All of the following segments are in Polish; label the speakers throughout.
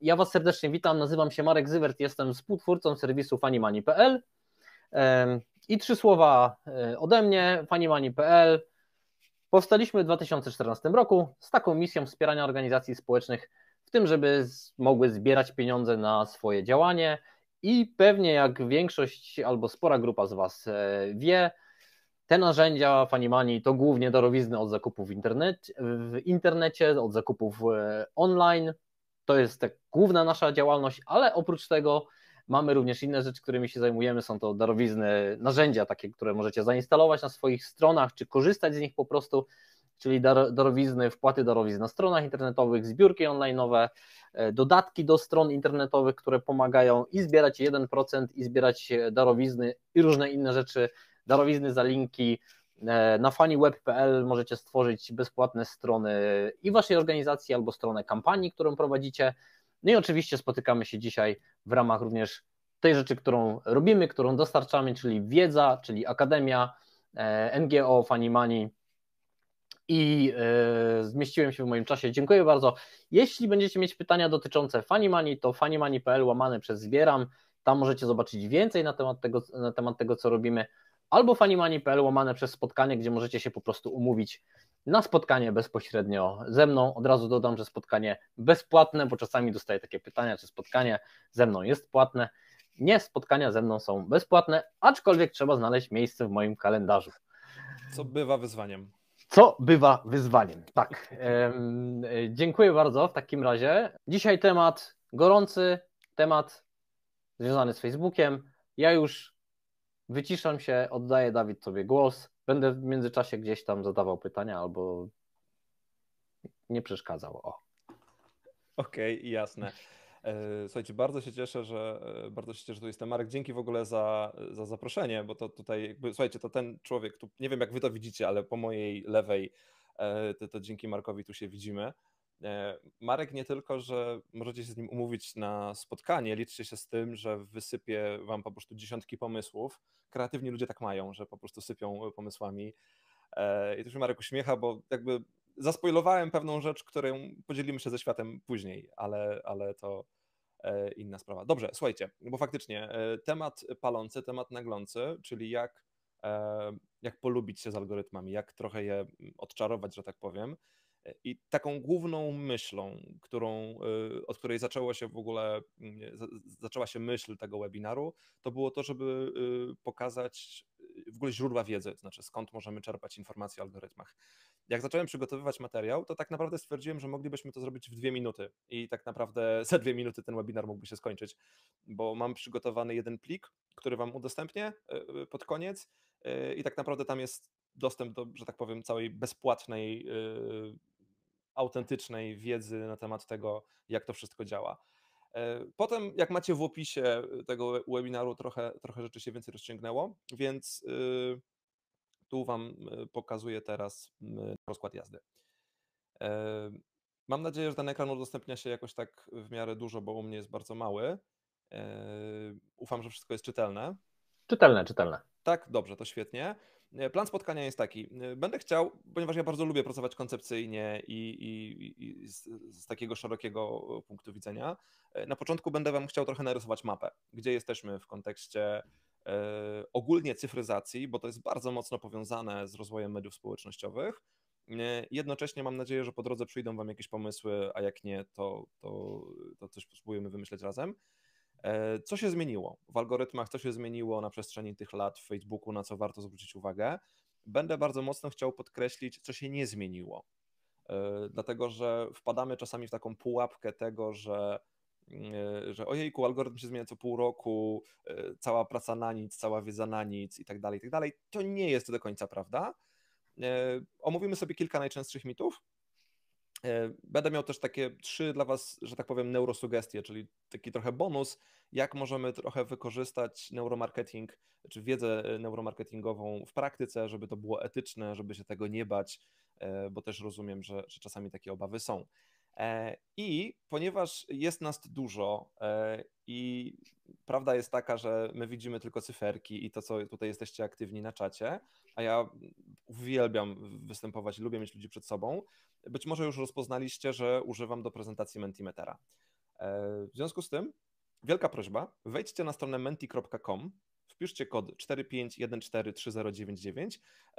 Speaker 1: Ja Was serdecznie witam, nazywam się Marek Zywert, jestem współtwórcą serwisu fanimani.pl i trzy słowa e, ode mnie, fanimani.pl. Powstaliśmy w 2014 roku z taką misją wspierania organizacji społecznych w tym, żeby mogły zbierać pieniądze na swoje działanie i pewnie jak większość albo spora grupa z Was e, wie, te narzędzia Fanimani to głównie darowizny od zakupów w, internet, w internecie, od zakupów e, online. To jest tak główna nasza działalność, ale oprócz tego mamy również inne rzeczy, którymi się zajmujemy. Są to darowizny, narzędzia takie, które możecie zainstalować na swoich stronach, czy korzystać z nich po prostu, czyli dar, darowizny, wpłaty darowizn na stronach internetowych, zbiórki online'owe, e, dodatki do stron internetowych, które pomagają i zbierać 1% i zbierać darowizny i różne inne rzeczy darowizny za linki. E, na faniweb.pl możecie stworzyć bezpłatne strony i waszej organizacji albo stronę kampanii, którą prowadzicie. No i oczywiście spotykamy się dzisiaj w ramach również tej rzeczy, którą robimy, którą dostarczamy, czyli wiedza, czyli Akademia, e, NGO, Fanimani i e, zmieściłem się w moim czasie. Dziękuję bardzo. Jeśli będziecie mieć pytania dotyczące Fanimani, to fanimani.pl łamane przez zbieram. Tam możecie zobaczyć więcej na temat tego, na temat tego co robimy albo fanimani.pl łamane przez spotkanie, gdzie możecie się po prostu umówić na spotkanie bezpośrednio ze mną. Od razu dodam, że spotkanie bezpłatne, bo czasami dostaję takie pytania, czy spotkanie ze mną jest płatne. Nie, spotkania ze mną są bezpłatne, aczkolwiek trzeba znaleźć miejsce w moim kalendarzu.
Speaker 2: Co bywa wyzwaniem.
Speaker 1: Co bywa wyzwaniem, tak. dziękuję bardzo w takim razie. Dzisiaj temat gorący, temat związany z Facebookiem. Ja już Wyciszam się, oddaję Dawid tobie głos. Będę w międzyczasie gdzieś tam zadawał pytania albo nie przeszkadzał. O.
Speaker 2: Okej, okay, jasne. E, słuchajcie, bardzo się cieszę, że e, bardzo się cieszę, że tu jestem. Marek, dzięki w ogóle za, za zaproszenie, bo to tutaj, jakby, słuchajcie, to ten człowiek, tu, nie wiem jak wy to widzicie, ale po mojej lewej, e, to, to dzięki Markowi tu się widzimy. E, Marek nie tylko, że możecie się z nim umówić na spotkanie, liczcie się z tym, że wysypie wam po prostu dziesiątki pomysłów. Kreatywni ludzie tak mają, że po prostu sypią pomysłami. E, I to się Marek uśmiecha, bo jakby zaspoilowałem pewną rzecz, którą podzielimy się ze światem później, ale, ale to e, inna sprawa. Dobrze, słuchajcie, bo faktycznie temat palący, temat naglący, czyli jak, jak polubić się z algorytmami, jak trochę je odczarować, że tak powiem. I taką główną myślą, którą, y, od której zaczęło się w ogóle, mm, zaczęła się myśl tego webinaru, to było to, żeby y, pokazać y, w ogóle źródła wiedzy, to znaczy skąd możemy czerpać informacje o algorytmach. Jak zacząłem przygotowywać materiał, to tak naprawdę stwierdziłem, że moglibyśmy to zrobić w dwie minuty i tak naprawdę za dwie minuty ten webinar mógłby się skończyć, bo mam przygotowany jeden plik, który Wam udostępnię pod koniec i tak naprawdę tam jest dostęp do, że tak powiem, całej bezpłatnej autentycznej wiedzy na temat tego, jak to wszystko działa. E, potem, jak macie w opisie tego webinaru, trochę, trochę rzeczy się więcej rozciągnęło, więc y, tu Wam y, pokazuję teraz rozkład jazdy. E, mam nadzieję, że ten ekran udostępnia się jakoś tak w miarę dużo, bo u mnie jest bardzo mały. E, ufam, że wszystko jest czytelne.
Speaker 1: Czytelne, czytelne.
Speaker 2: Tak, dobrze, to świetnie. E, plan spotkania jest taki. E, będę chciał, ponieważ ja bardzo lubię pracować koncepcyjnie i, i, i z, z, takiego szerokiego punktu widzenia, e, na początku będę Wam chciał trochę narysować mapę, gdzie jesteśmy w kontekście e, ogólnie cyfryzacji, bo to jest bardzo mocno powiązane z rozwojem mediów społecznościowych. E, jednocześnie mam nadzieję, że po drodze przyjdą Wam jakieś pomysły, a jak nie, to, to, to coś spróbujemy wymyśleć razem. E, co się zmieniło w algorytmach, co się zmieniło na przestrzeni tych lat w Facebooku, na co warto zwrócić uwagę? Będę bardzo mocno chciał podkreślić, co się nie zmieniło. E, dlatego, że wpadamy czasami w taką pułapkę tego, że e, że ojejku, algorytm się zmienia co pół roku, cała praca na nic, cała wiedza na nic i tak dalej, i tak dalej. To nie jest do końca prawda. Omówimy sobie kilka najczęstszych mitów, będę miał też takie trzy dla Was, że tak powiem, neurosugestie, czyli taki trochę bonus, jak możemy trochę wykorzystać neuromarketing, czy wiedzę e, neuromarketingową w praktyce, żeby to było etyczne, żeby się tego nie bać, e, bo też rozumiem, że, że czasami takie obawy są. I ponieważ jest nas dużo i prawda jest taka, że my widzimy tylko cyferki i to, co tutaj jesteście aktywni na czacie, a ja uwielbiam występować, lubię mieć ludzi przed sobą, być może już rozpoznaliście, że używam do prezentacji Mentimetera. W związku z tym, wielka prośba, wejdźcie na stronę menti.com, wpiszcie kod 45143099,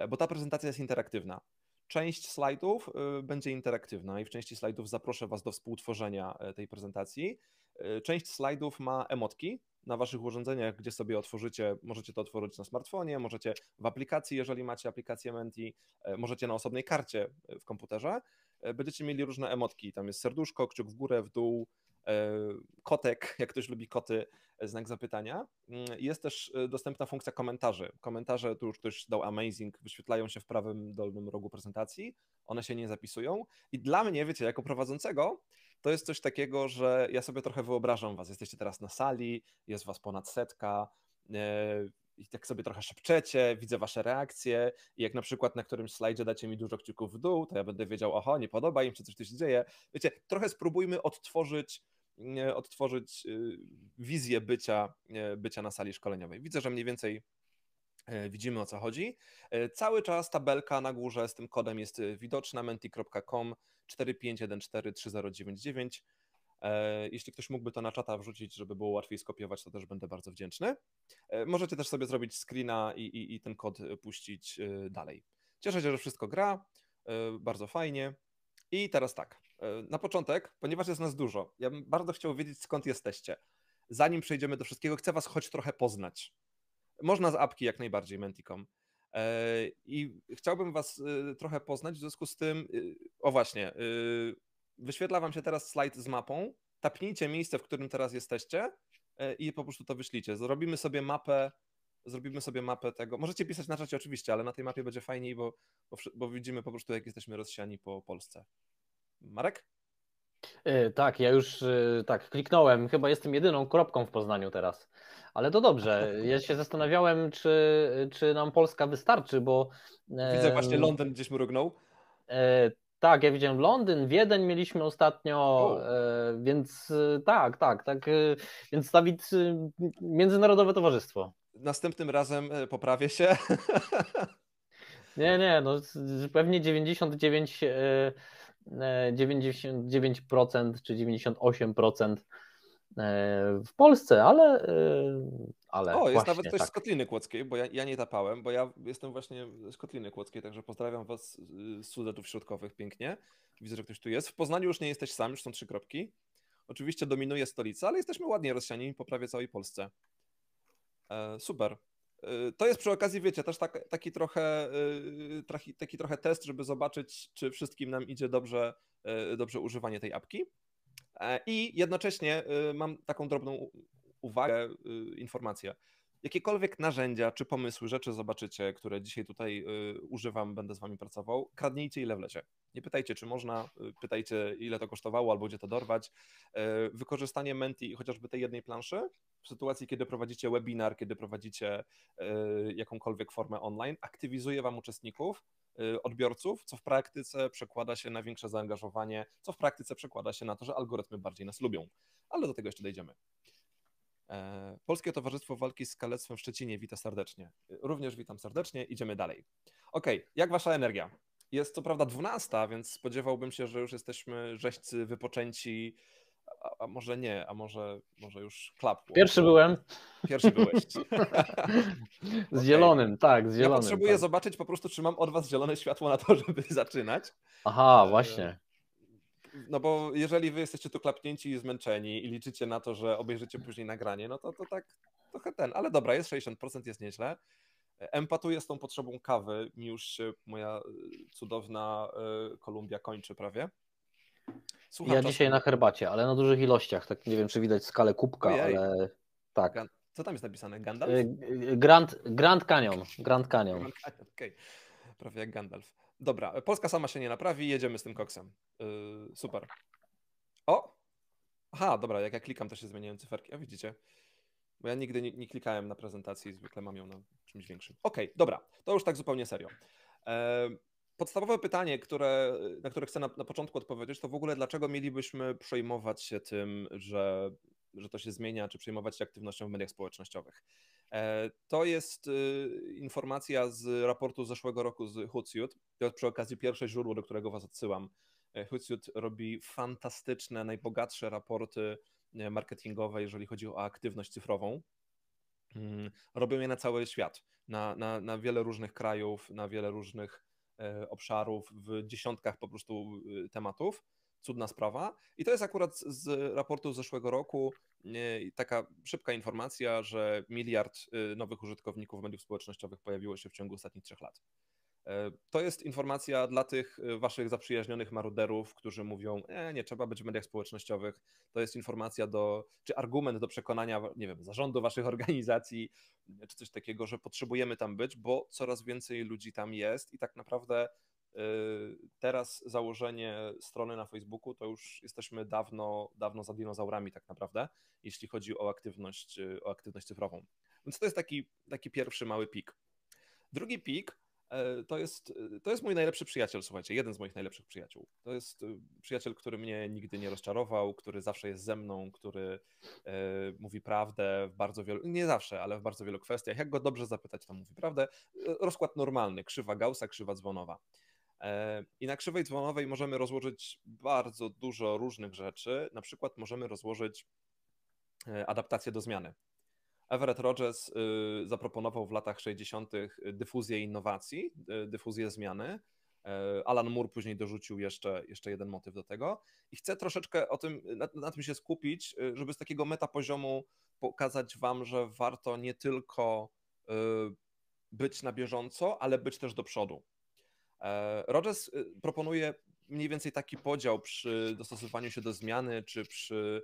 Speaker 2: bo ta prezentacja jest interaktywna. Część slajdów będzie interaktywna i w części slajdów zaproszę Was do współtworzenia tej prezentacji. Część slajdów ma emotki, na waszych urządzeniach, gdzie sobie otworzycie, możecie to otworzyć na smartfonie, możecie w aplikacji, jeżeli macie aplikację Menti, e, możecie na osobnej karcie e, w komputerze. E, będziecie mieli różne emotki, tam jest serduszko, kciuk w górę, w dół, kotek, jak ktoś lubi koty, znak zapytania. Mm, jest też dostępna funkcja komentarzy. Komentarze, tu już ktoś dał amazing, wyświetlają się w prawym dolnym rogu prezentacji, one się nie zapisują i dla mnie, wiecie, jako prowadzącego, to jest coś takiego, że ja sobie trochę wyobrażam was. Jesteście teraz na sali, jest was ponad setka e, i tak sobie trochę szepczecie, widzę wasze reakcje i jak na przykład na którymś slajdzie dacie mi dużo kciuków w dół, to ja będę wiedział, oho, nie podoba im się, coś tu się dzieje. Wiecie, trochę spróbujmy odtworzyć odtworzyć y, wizję bycia, bycia na sali szkoleniowej. Widzę, że mniej więcej e, widzimy o co chodzi. E, cały czas tabelka na górze z tym kodem jest widoczna, menti.com 45143099. E, jeśli ktoś mógłby to na czata wrzucić, żeby było łatwiej skopiować, to też będę bardzo wdzięczny. E, możecie też sobie zrobić screena i, i, i ten kod puścić e, dalej. Cieszę się, że wszystko gra, bardzo fajnie. I teraz tak, na początek, ponieważ jest nas dużo, ja bym bardzo chciał wiedzieć, skąd jesteście. Zanim przejdziemy do wszystkiego, chcę Was choć trochę poznać. Można z apki jak najbardziej, Menticom. I chciałbym Was trochę poznać, w związku z tym, o właśnie, wyświetla Wam się teraz slajd z mapą. Tapnijcie miejsce, w którym teraz jesteście i po prostu to wyślijcie. Zrobimy sobie mapę, zrobimy sobie mapę tego. Możecie pisać na czacie oczywiście, ale na tej mapie będzie fajniej, bo, bo, bo widzimy po prostu, jak jesteśmy rozsiani po Polsce. Marek?
Speaker 1: Tak, ja już tak kliknąłem. Chyba jestem jedyną kropką w Poznaniu teraz. Ale to dobrze. Ja się zastanawiałem, czy, czy nam Polska wystarczy, bo.
Speaker 2: Widzę właśnie Londyn gdzieś mrugnął.
Speaker 1: E, tak, ja widziałem Londyn, Wiedeń mieliśmy ostatnio, e, więc tak, tak, tak. E, więc Dawid, Międzynarodowe Towarzystwo.
Speaker 2: Następnym razem poprawię się.
Speaker 1: Nie, nie, no pewnie 99, 99% czy 98% E, w Polsce, ale. E, ale
Speaker 2: o, jest nawet ktoś tak. z Kotliny Kłodzkiej, bo ja, ja, nie tapałem, bo ja jestem właśnie z Kotliny Kłodzkiej, także pozdrawiam Was z Sudetów Środkowych pięknie. Widzę, że ktoś tu jest. W Poznaniu już nie jesteś sam, już są trzy kropki. Oczywiście dominuje stolica, ale jesteśmy ładnie rozsiani po prawie całej Polsce. E, super. E, to jest przy okazji, wiecie, też tak, taki, trochę, e, taki, trochę test, żeby zobaczyć, czy wszystkim nam idzie dobrze, e, dobrze używanie tej apki. E, I jednocześnie y, mam taką drobną uwagę, y, informację. Jakiekolwiek narzędzia czy pomysły, rzeczy zobaczycie, które dzisiaj tutaj y, używam, będę z wami pracował, kradnijcie ile wlecie. Nie pytajcie, czy można, pytajcie, ile to kosztowało albo gdzie to dorwać. E, wykorzystanie Menti chociażby tej jednej planszy w sytuacji, kiedy prowadzicie webinar, kiedy prowadzicie jakąkolwiek formę online, aktywizuje wam uczestników, Y, odbiorców, co w praktyce przekłada się na większe zaangażowanie, co w praktyce przekłada się na to, że algorytmy bardziej nas lubią. Ale do tego jeszcze dojdziemy. E, Polskie Towarzystwo Walki z Kalectwem w Szczecinie wita serdecznie. Również witam serdecznie, idziemy dalej. Ok, jak wasza energia? Jest co prawda 12, więc spodziewałbym się, że już jesteśmy rzeźcy, wypoczęci, a, a, może nie, a może, może już klapło.
Speaker 1: Pierwszy byłem.
Speaker 2: Pierwszy byłeś. z
Speaker 1: okay. zielonym, tak, z zielonym.
Speaker 2: Ja potrzebuję
Speaker 1: tak.
Speaker 2: zobaczyć po prostu, czy mam od was zielone światło na to, żeby zaczynać.
Speaker 1: Aha, właśnie.
Speaker 2: No bo jeżeli wy jesteście tu klapnięci i zmęczeni i liczycie na to, że obejrzycie później nagranie, no to, to tak trochę ten, ale dobra, jest 60%, jest nieźle. Empatuję z tą potrzebą kawy, mi już się moja cudowna y, Kolumbia kończy prawie.
Speaker 1: Słucham ja dzisiaj na herbacie, ale na dużych ilościach. Tak nie wiem, czy widać skalę kubka, Ojej. ale tak.
Speaker 2: Co tam jest napisane? Gandalf?
Speaker 1: Y, y, Grand, Grand Canyon. Grand Canyon. Grand Canyon.
Speaker 2: Okay. Prawie jak Gandalf. Dobra, Polska sama się nie naprawi, jedziemy z tym koksem. Yy, super. O! Aha, dobra, jak ja klikam, też się zmieniają cyferki. A widzicie? Bo ja nigdy nie, nie klikałem na prezentacji, zwykle mam ją na czymś większym. Okej, okay, dobra, to już tak zupełnie serio. Yy, podstawowe pytanie, które, na które chcę na, na, początku odpowiedzieć, to w ogóle dlaczego mielibyśmy przejmować się tym, że, że to się zmienia, czy przejmować się aktywnością w mediach społecznościowych. E, to jest y, informacja z raportu z zeszłego roku z Hootsuite. To jest przy okazji pierwsze źródło, do którego Was odsyłam Hootsuite robi fantastyczne, najbogatsze raporty marketingowe, jeżeli chodzi o aktywność cyfrową. Mm, robią je na cały świat, na, na, na wiele różnych krajów, na wiele różnych obszarów, w dziesiątkach po prostu tematów cudna sprawa. I to jest akurat z raportu z zeszłego roku taka szybka informacja, że miliard y, nowych użytkowników mediów społecznościowych pojawiło się w ciągu ostatnich trzech lat. E, to jest informacja dla tych y, waszych zaprzyjaźnionych maruderów, którzy mówią, e, nie trzeba być w mediach społecznościowych. To jest informacja do, czy argument do przekonania, nie wiem, zarządu waszych organizacji, czy coś takiego, że potrzebujemy tam być, bo coraz więcej ludzi tam jest i tak naprawdę Y, teraz założenie strony na Facebooku to już jesteśmy dawno, dawno za dinozaurami tak naprawdę, jeśli chodzi o aktywność, o aktywność cyfrową. Więc to jest taki, taki pierwszy mały pik. Drugi pik to jest, to jest mój najlepszy przyjaciel, słuchajcie, jeden z moich najlepszych przyjaciół. To jest przyjaciel, który mnie nigdy nie rozczarował, który zawsze jest ze mną, który mówi prawdę w bardzo wielu, nie zawsze, ale w bardzo wielu kwestiach. Jak go dobrze zapytać, to mówi prawdę. Rozkład normalny, krzywa Gaussa, krzywa dzwonowa. E, I na krzywej dzwonowej możemy rozłożyć bardzo dużo różnych rzeczy. Na przykład możemy rozłożyć e, adaptację do zmiany. Everett Rogers y, zaproponował w latach 60. dyfuzję innowacji, dyfuzję zmiany. E, Alan Moore później dorzucił jeszcze, jeszcze jeden motyw do tego. I chcę troszeczkę o tym, na, na tym się skupić, y, żeby z takiego metapoziomu pokazać Wam, że warto nie tylko y, być na bieżąco, ale być też do przodu. E, Rogers y, proponuje mniej więcej taki podział przy dostosowaniu się do zmiany, czy przy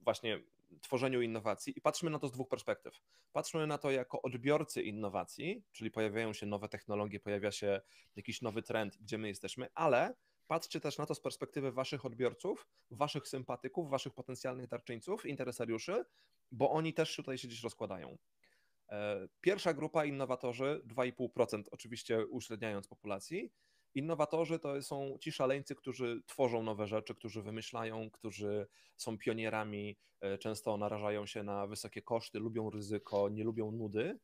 Speaker 2: właśnie tworzeniu innowacji i patrzmy na to z dwóch perspektyw. Patrzmy na to jako odbiorcy innowacji, czyli pojawiają się nowe technologie, pojawia się jakiś nowy trend, gdzie my jesteśmy, ale patrzcie też na to z perspektywy waszych odbiorców, waszych sympatyków, waszych potencjalnych darczyńców, interesariuszy, bo oni też tutaj się gdzieś rozkładają. E, pierwsza grupa innowatorzy, 2,5% oczywiście uśredniając populacji. Innowatorzy to są ci szaleńcy, którzy tworzą nowe rzeczy, którzy wymyślają, którzy są pionierami, e, często narażają się na wysokie koszty, lubią ryzyko, nie lubią nudy,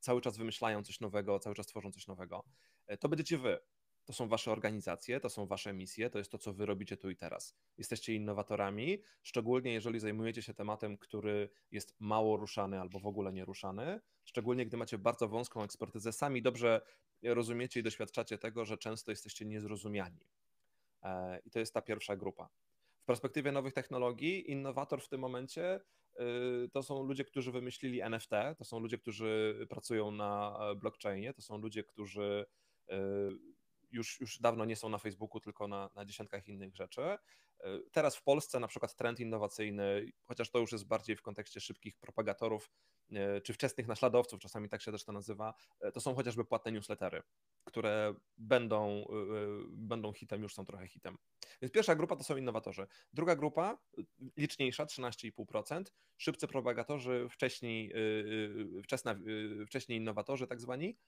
Speaker 2: cały czas wymyślają coś nowego, cały czas tworzą coś nowego. E, to będziecie wy. To są wasze organizacje, to są wasze misje, to jest to, co wy robicie tu i teraz. Jesteście innowatorami, szczególnie jeżeli zajmujecie się tematem, który jest mało ruszany albo w ogóle nie ruszany, szczególnie gdy macie bardzo wąską ekspertyzę, sami dobrze rozumiecie i doświadczacie tego, że często jesteście niezrozumiani. E, I to jest ta pierwsza grupa. W perspektywie nowych technologii, innowator w tym momencie y, to są ludzie, którzy wymyślili NFT, to są ludzie, którzy pracują na e, blockchainie, to są ludzie, którzy y, już, już dawno nie są na Facebooku, tylko na, na dziesiątkach innych rzeczy. E, teraz w Polsce na przykład trend innowacyjny, chociaż to już jest bardziej w kontekście szybkich propagatorów e, czy wczesnych naśladowców, czasami tak się też to nazywa, e, to są chociażby płatne newslettery, które będą, będą hitem, już są trochę hitem. Więc pierwsza grupa to są innowatorzy. Druga grupa, liczniejsza, 13,5%, szybcy propagatorzy, wcześniej, wczesna, wcześniej innowatorzy tak zwani,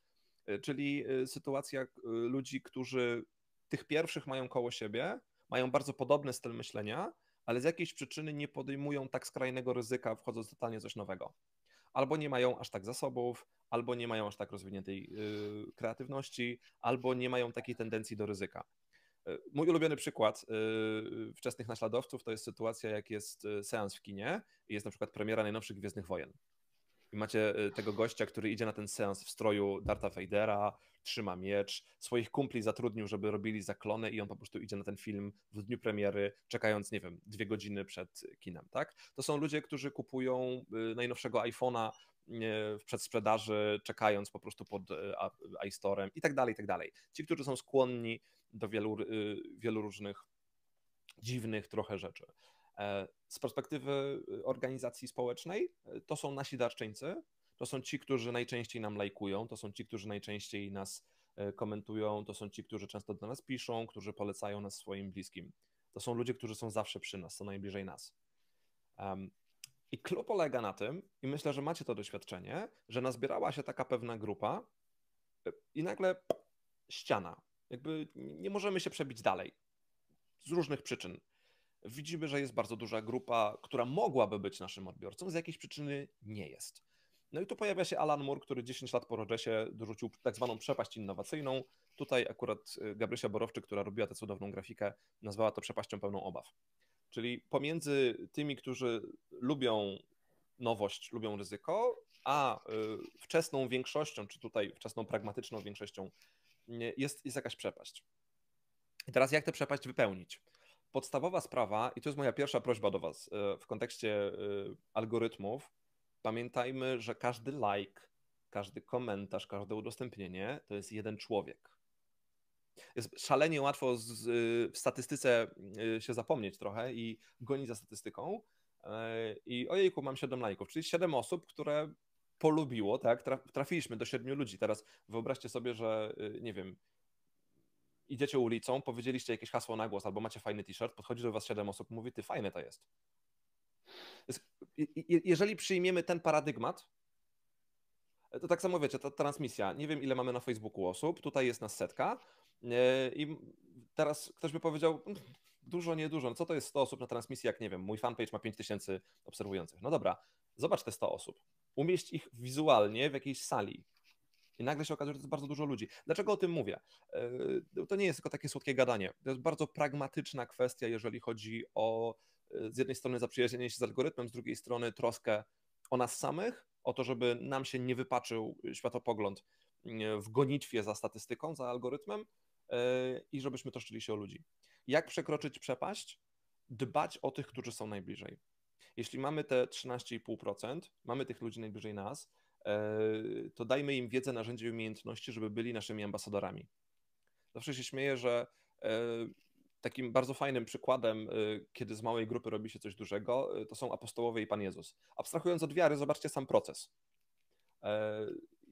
Speaker 2: czyli e, sytuacja e, ludzi, którzy tych pierwszych mają koło siebie, mają bardzo podobny styl myślenia, ale z jakiejś przyczyny nie podejmują tak skrajnego ryzyka, wchodząc totalnie coś nowego. Albo nie mają aż tak zasobów, albo nie mają aż tak rozwiniętej kreatywności, albo nie mają takiej tendencji do ryzyka. Mój ulubiony przykład wczesnych naśladowców to jest sytuacja, jak jest seans w kinie i jest na przykład premiera najnowszych Gwiezdnych Wojen i macie y, tego gościa, który idzie na ten seans w stroju Darta Vadera, trzyma miecz, swoich kumpli zatrudnił, żeby robili zaklony i on po prostu idzie na ten film w dniu premiery, czekając, nie wiem, dwie godziny przed kinem, tak? To są ludzie, którzy kupują y, najnowszego iPhone'a y, w przedsprzedaży, czekając po prostu pod iStorem i tak dalej, i tak dalej. Ci, którzy są skłonni do wielu, wielu różnych dziwnych trochę rzeczy. E, z perspektywy y, organizacji społecznej, y, to są nasi darczyńcy, to są ci, którzy najczęściej nam lajkują, to są ci, którzy najczęściej nas y, komentują, to są ci, którzy często do nas piszą, którzy polecają nas swoim bliskim. To są ludzie, którzy są zawsze przy nas, są najbliżej nas. Um, I klub polega na tym, i myślę, że macie to doświadczenie, że nazbierała się taka pewna grupa i nagle ściana. Jakby nie możemy się przebić dalej. Z różnych przyczyn widzimy, że jest bardzo duża grupa, która mogłaby być naszym odbiorcą, z jakiejś przyczyny nie jest. No i tu pojawia się Alan Moore, który 10 lat po Rogersie dorzucił tak zwaną przepaść innowacyjną. Tutaj akurat Gabrysia Borowczyk, która robiła tę cudowną grafikę, nazwała to przepaścią pełną obaw. Czyli pomiędzy tymi, którzy lubią nowość, lubią ryzyko, a wczesną większością, czy tutaj wczesną pragmatyczną większością jest, jest jakaś przepaść. I teraz jak tę przepaść wypełnić? Podstawowa sprawa, i to jest moja pierwsza prośba do Was w kontekście algorytmów, pamiętajmy, że każdy like, każdy komentarz, każde udostępnienie to jest jeden człowiek. Jest szalenie łatwo z, w statystyce y, się zapomnieć trochę i gonić za statystyką. E, I ojejku, mam 7 lajków, czyli 7 osób, które polubiło, tak? Trafiliśmy do 7 ludzi. Teraz wyobraźcie sobie, że nie wiem, idziecie ulicą, powiedzieliście jakieś hasło na głos albo macie fajny t-shirt, podchodzi do was 7 osób, mówi, ty fajne to jest. Jeżeli przyjmiemy ten paradygmat, to tak samo wiecie, ta transmisja, nie wiem ile mamy na Facebooku osób, tutaj jest nas setka e, i teraz ktoś by powiedział, mm, dużo, niedużo, no co to jest 100 osób na transmisji, jak nie wiem, mój fanpage ma 5000 obserwujących. No dobra, zobacz te 100 osób, umieść ich wizualnie w jakiejś sali i nagle się okazuje, że to jest bardzo dużo ludzi. Dlaczego o tym mówię? E, to nie jest tylko takie słodkie gadanie, to jest bardzo pragmatyczna kwestia, jeżeli chodzi o z jednej strony zaprzyjaźnienie się z algorytmem, z drugiej strony troskę o nas samych, o to, żeby nam się nie wypaczył światopogląd w gonitwie za statystyką, za algorytmem e, i żebyśmy troszczyli się o ludzi. Jak przekroczyć przepaść? Dbać o tych, którzy są najbliżej. Jeśli mamy te 13,5%, mamy tych ludzi najbliżej nas, e, to dajmy im wiedzę, narzędzie i umiejętności, żeby byli naszymi ambasadorami. Zawsze się śmieję, że e, takim bardzo fajnym przykładem, y, kiedy z małej grupy robi się coś dużego, to są apostołowie i Pan Jezus. Abstrahując od wiary, zobaczcie sam proces. E,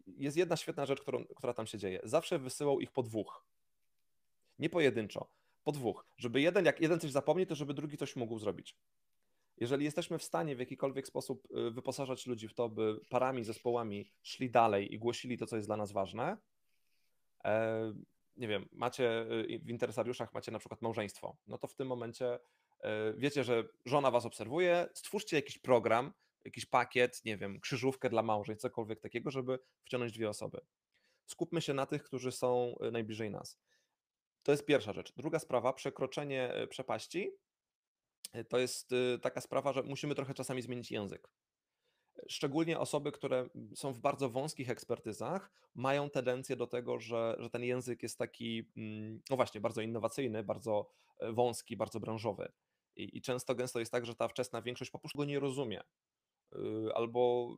Speaker 2: jest jedna świetna rzecz, którą, która tam się dzieje. Zawsze wysyłał ich po dwóch. Nie pojedynczo, po dwóch. Żeby jeden, jak jeden coś zapomni, to żeby drugi coś mógł zrobić. Jeżeli jesteśmy w stanie w jakikolwiek sposób y, wyposażać ludzi w to, by parami, zespołami szli dalej i głosili to, co jest dla nas ważne, e, nie wiem, macie y, w interesariuszach macie na przykład małżeństwo, no to w tym momencie y, wiecie, że żona was obserwuje, stwórzcie jakiś program, jakiś pakiet, nie wiem, krzyżówkę dla małżeństw, cokolwiek takiego, żeby wciągnąć dwie osoby. Skupmy się na tych, którzy są y, najbliżej nas. To jest pierwsza rzecz. Druga sprawa, przekroczenie przepaści. To jest taka sprawa, że musimy trochę czasami zmienić język. Szczególnie osoby, które są w bardzo wąskich ekspertyzach, mają tendencję do tego, że, że ten język jest taki, mm, no właśnie, bardzo innowacyjny, bardzo e, wąski, bardzo branżowy. I, I, często, gęsto jest tak, że ta wczesna większość po prostu go nie rozumie y, albo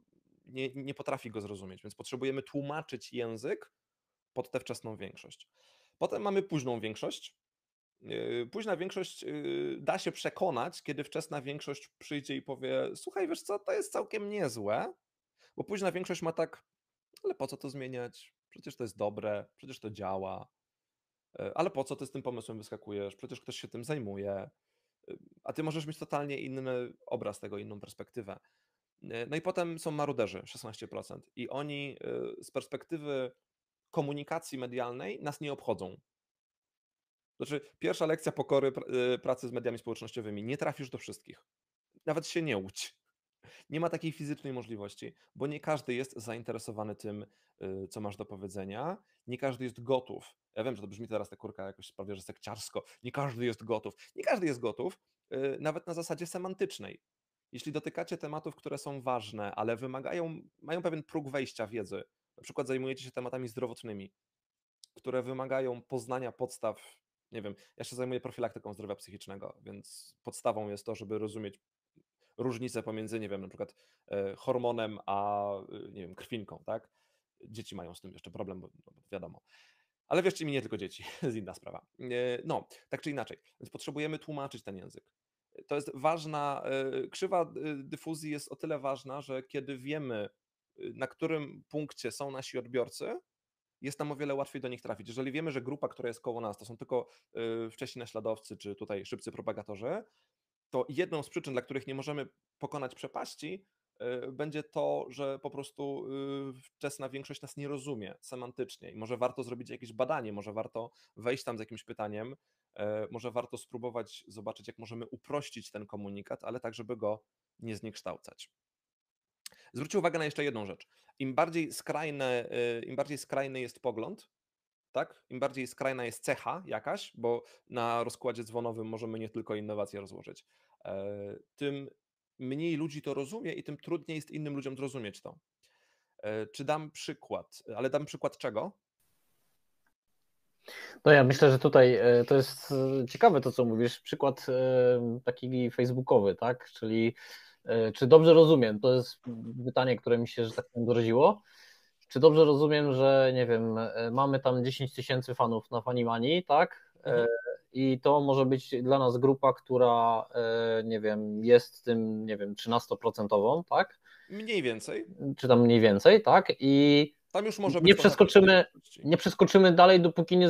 Speaker 2: nie, nie potrafi go zrozumieć, więc potrzebujemy tłumaczyć język pod tę wczesną większość. Potem mamy późną większość, późna większość yy, da się przekonać, kiedy wczesna większość przyjdzie i powie: Słuchaj, wiesz co, to jest całkiem niezłe, bo późna większość ma tak, ale po co to zmieniać? Przecież to jest dobre, przecież to działa. Yy, ale po co ty z tym pomysłem wyskakujesz? Przecież ktoś się tym zajmuje. A ty możesz mieć totalnie inny obraz tego, inną perspektywę. No i potem są maruderzy, 16%. I oni z perspektywy komunikacji medialnej nas nie obchodzą. Znaczy, pierwsza lekcja pokory y, pracy z mediami społecznościowymi. Nie trafisz do wszystkich. Nawet się nie łudź. Nie ma takiej fizycznej możliwości, bo nie każdy jest zainteresowany tym, y, co masz do powiedzenia. Nie każdy jest gotów. Ja wiem, że to brzmi teraz ta kurka jakoś sprawie, że sekciarsko. Nie każdy jest gotów. Nie każdy jest gotów, y, nawet na zasadzie semantycznej. Jeśli dotykacie tematów, które są ważne, ale wymagają, mają pewien próg wejścia wiedzy, na przykład zajmujecie się tematami zdrowotnymi, które wymagają poznania podstaw nie wiem, ja się zajmuję profilaktyką zdrowia psychicznego, więc podstawą jest to, żeby rozumieć różnicę pomiędzy, nie wiem, na przykład e, hormonem, a e, nie wiem, krwinką, tak? Dzieci mają z tym jeszcze problem, bo, no, wiadomo. Ale wierzcie mi, nie tylko dzieci, jest inna sprawa. E, no, tak czy inaczej, więc potrzebujemy tłumaczyć ten język. To jest ważna, krzywa dyfuzji jest o tyle ważna, że kiedy wiemy, na którym punkcie są nasi odbiorcy, jest nam o wiele łatwiej do nich trafić. Jeżeli wiemy, że grupa, która jest koło nas, to są tylko y, wcześniej naśladowcy, czy tutaj szybcy propagatorzy, to jedną z przyczyn, dla których nie możemy pokonać przepaści, y, będzie to, że po prostu y, wczesna większość nas nie rozumie semantycznie i może warto zrobić jakieś badanie, może warto wejść tam z jakimś pytaniem, może warto spróbować zobaczyć, jak możemy uprościć ten komunikat, ale tak, żeby go nie zniekształcać. Zwróćcie uwagę na jeszcze jedną rzecz. Im bardziej, skrajne, y, Im bardziej skrajny jest pogląd, tak? Im bardziej skrajna jest cecha jakaś, bo na rozkładzie dzwonowym możemy nie tylko innowacje rozłożyć, e, tym mniej ludzi to rozumie i tym trudniej jest innym ludziom zrozumieć to. E, czy dam przykład? Ale dam przykład czego?
Speaker 1: No ja myślę, że tutaj e, to jest ciekawe to, co mówisz. Przykład taki facebookowy, tak? Czyli czy dobrze rozumiem? To jest pytanie, które mi się, że tak powiem. Czy dobrze rozumiem, że nie wiem, e, mamy tam 10 tysięcy fanów na Fanimani, tak? E, mhm. I to może być dla nas grupa, która, e, nie wiem, jest tym, nie wiem, 13%, tak?
Speaker 2: Mniej więcej.
Speaker 1: Czy tam mniej więcej, tak? I
Speaker 2: tam już może
Speaker 1: nie przeskoczymy, nie przeskoczymy dalej, dopóki nie,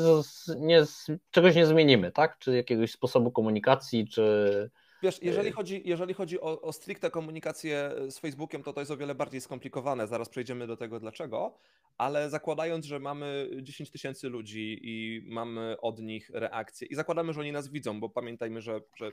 Speaker 1: nie, czegoś nie zmienimy, tak? Czy jakiegoś sposobu komunikacji, czy
Speaker 2: Wiesz, jeżeli chodzi, jeżeli chodzi o, o stricte komunikację z Facebookiem, to to jest o wiele bardziej skomplikowane. Zaraz przejdziemy do tego dlaczego, ale zakładając, że mamy 10 tysięcy ludzi i mamy od nich reakcje i zakładamy, że oni nas widzą, bo pamiętajmy, że, że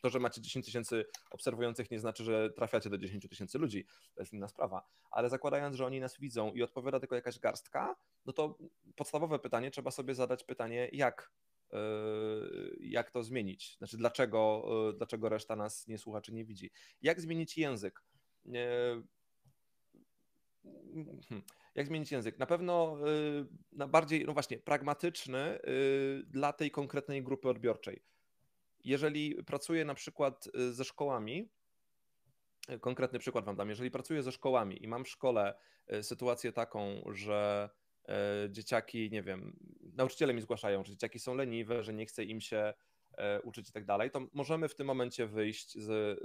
Speaker 2: to, że macie 10 tysięcy obserwujących nie znaczy, że trafiacie do 10 tysięcy ludzi. To jest inna sprawa. Ale zakładając, że oni nas widzą i odpowiada tylko jakaś garstka, no to podstawowe pytanie trzeba sobie zadać pytanie, jak jak to zmienić? Znaczy, dlaczego, yy, dlaczego reszta nas nie słucha czy nie widzi? Jak zmienić język? Yy, hmm, jak zmienić język? Na pewno na bardziej, no właśnie, pragmatyczny dla tej konkretnej grupy odbiorczej. Jeżeli pracuję na przykład ze szkołami, konkretny przykład Wam dam, jeżeli pracuję ze szkołami i mam w szkole sytuację taką, że dzieciaki, nie wiem, nauczyciele mi zgłaszają, że dzieciaki są leniwe, że nie chce im się e, uczyć i tak dalej, to możemy w tym momencie wyjść z,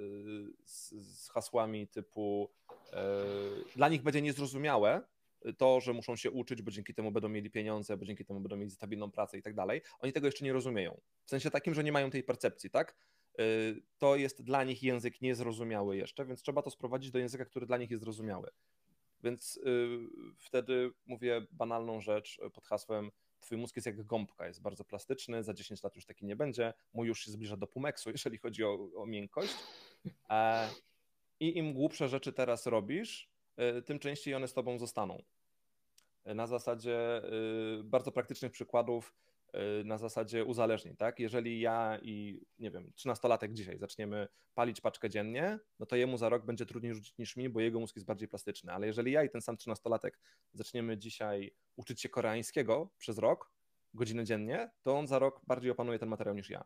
Speaker 2: z, z hasłami typu e, dla nich będzie niezrozumiałe to, że muszą się uczyć, bo dzięki temu będą mieli pieniądze, bo dzięki temu będą mieli stabilną pracę i tak dalej. Oni tego jeszcze nie rozumieją. W sensie takim, że nie mają tej percepcji, tak? To jest dla nich język niezrozumiały jeszcze, więc trzeba to sprowadzić do języka, który dla nich jest zrozumiały. Więc y, wtedy mówię banalną rzecz pod hasłem Twój mózg jest jak gąbka, jest bardzo plastyczny, za 10 lat już taki nie będzie. Mój już się zbliża do pumeksu, jeżeli chodzi o, o miękkość. E, I im głupsze rzeczy teraz robisz, y, tym częściej one z tobą zostaną. Na zasadzie y, bardzo praktycznych przykładów Y, na zasadzie uzależnień, tak? Jeżeli ja i, nie wiem, 13-latek dzisiaj zaczniemy palić paczkę dziennie, no to jemu za rok będzie trudniej rzucić niż mi, bo jego mózg jest bardziej plastyczny, ale jeżeli ja i ten sam 13-latek zaczniemy dzisiaj uczyć się koreańskiego przez rok, godzinę dziennie, to on za rok bardziej opanuje ten materiał niż ja.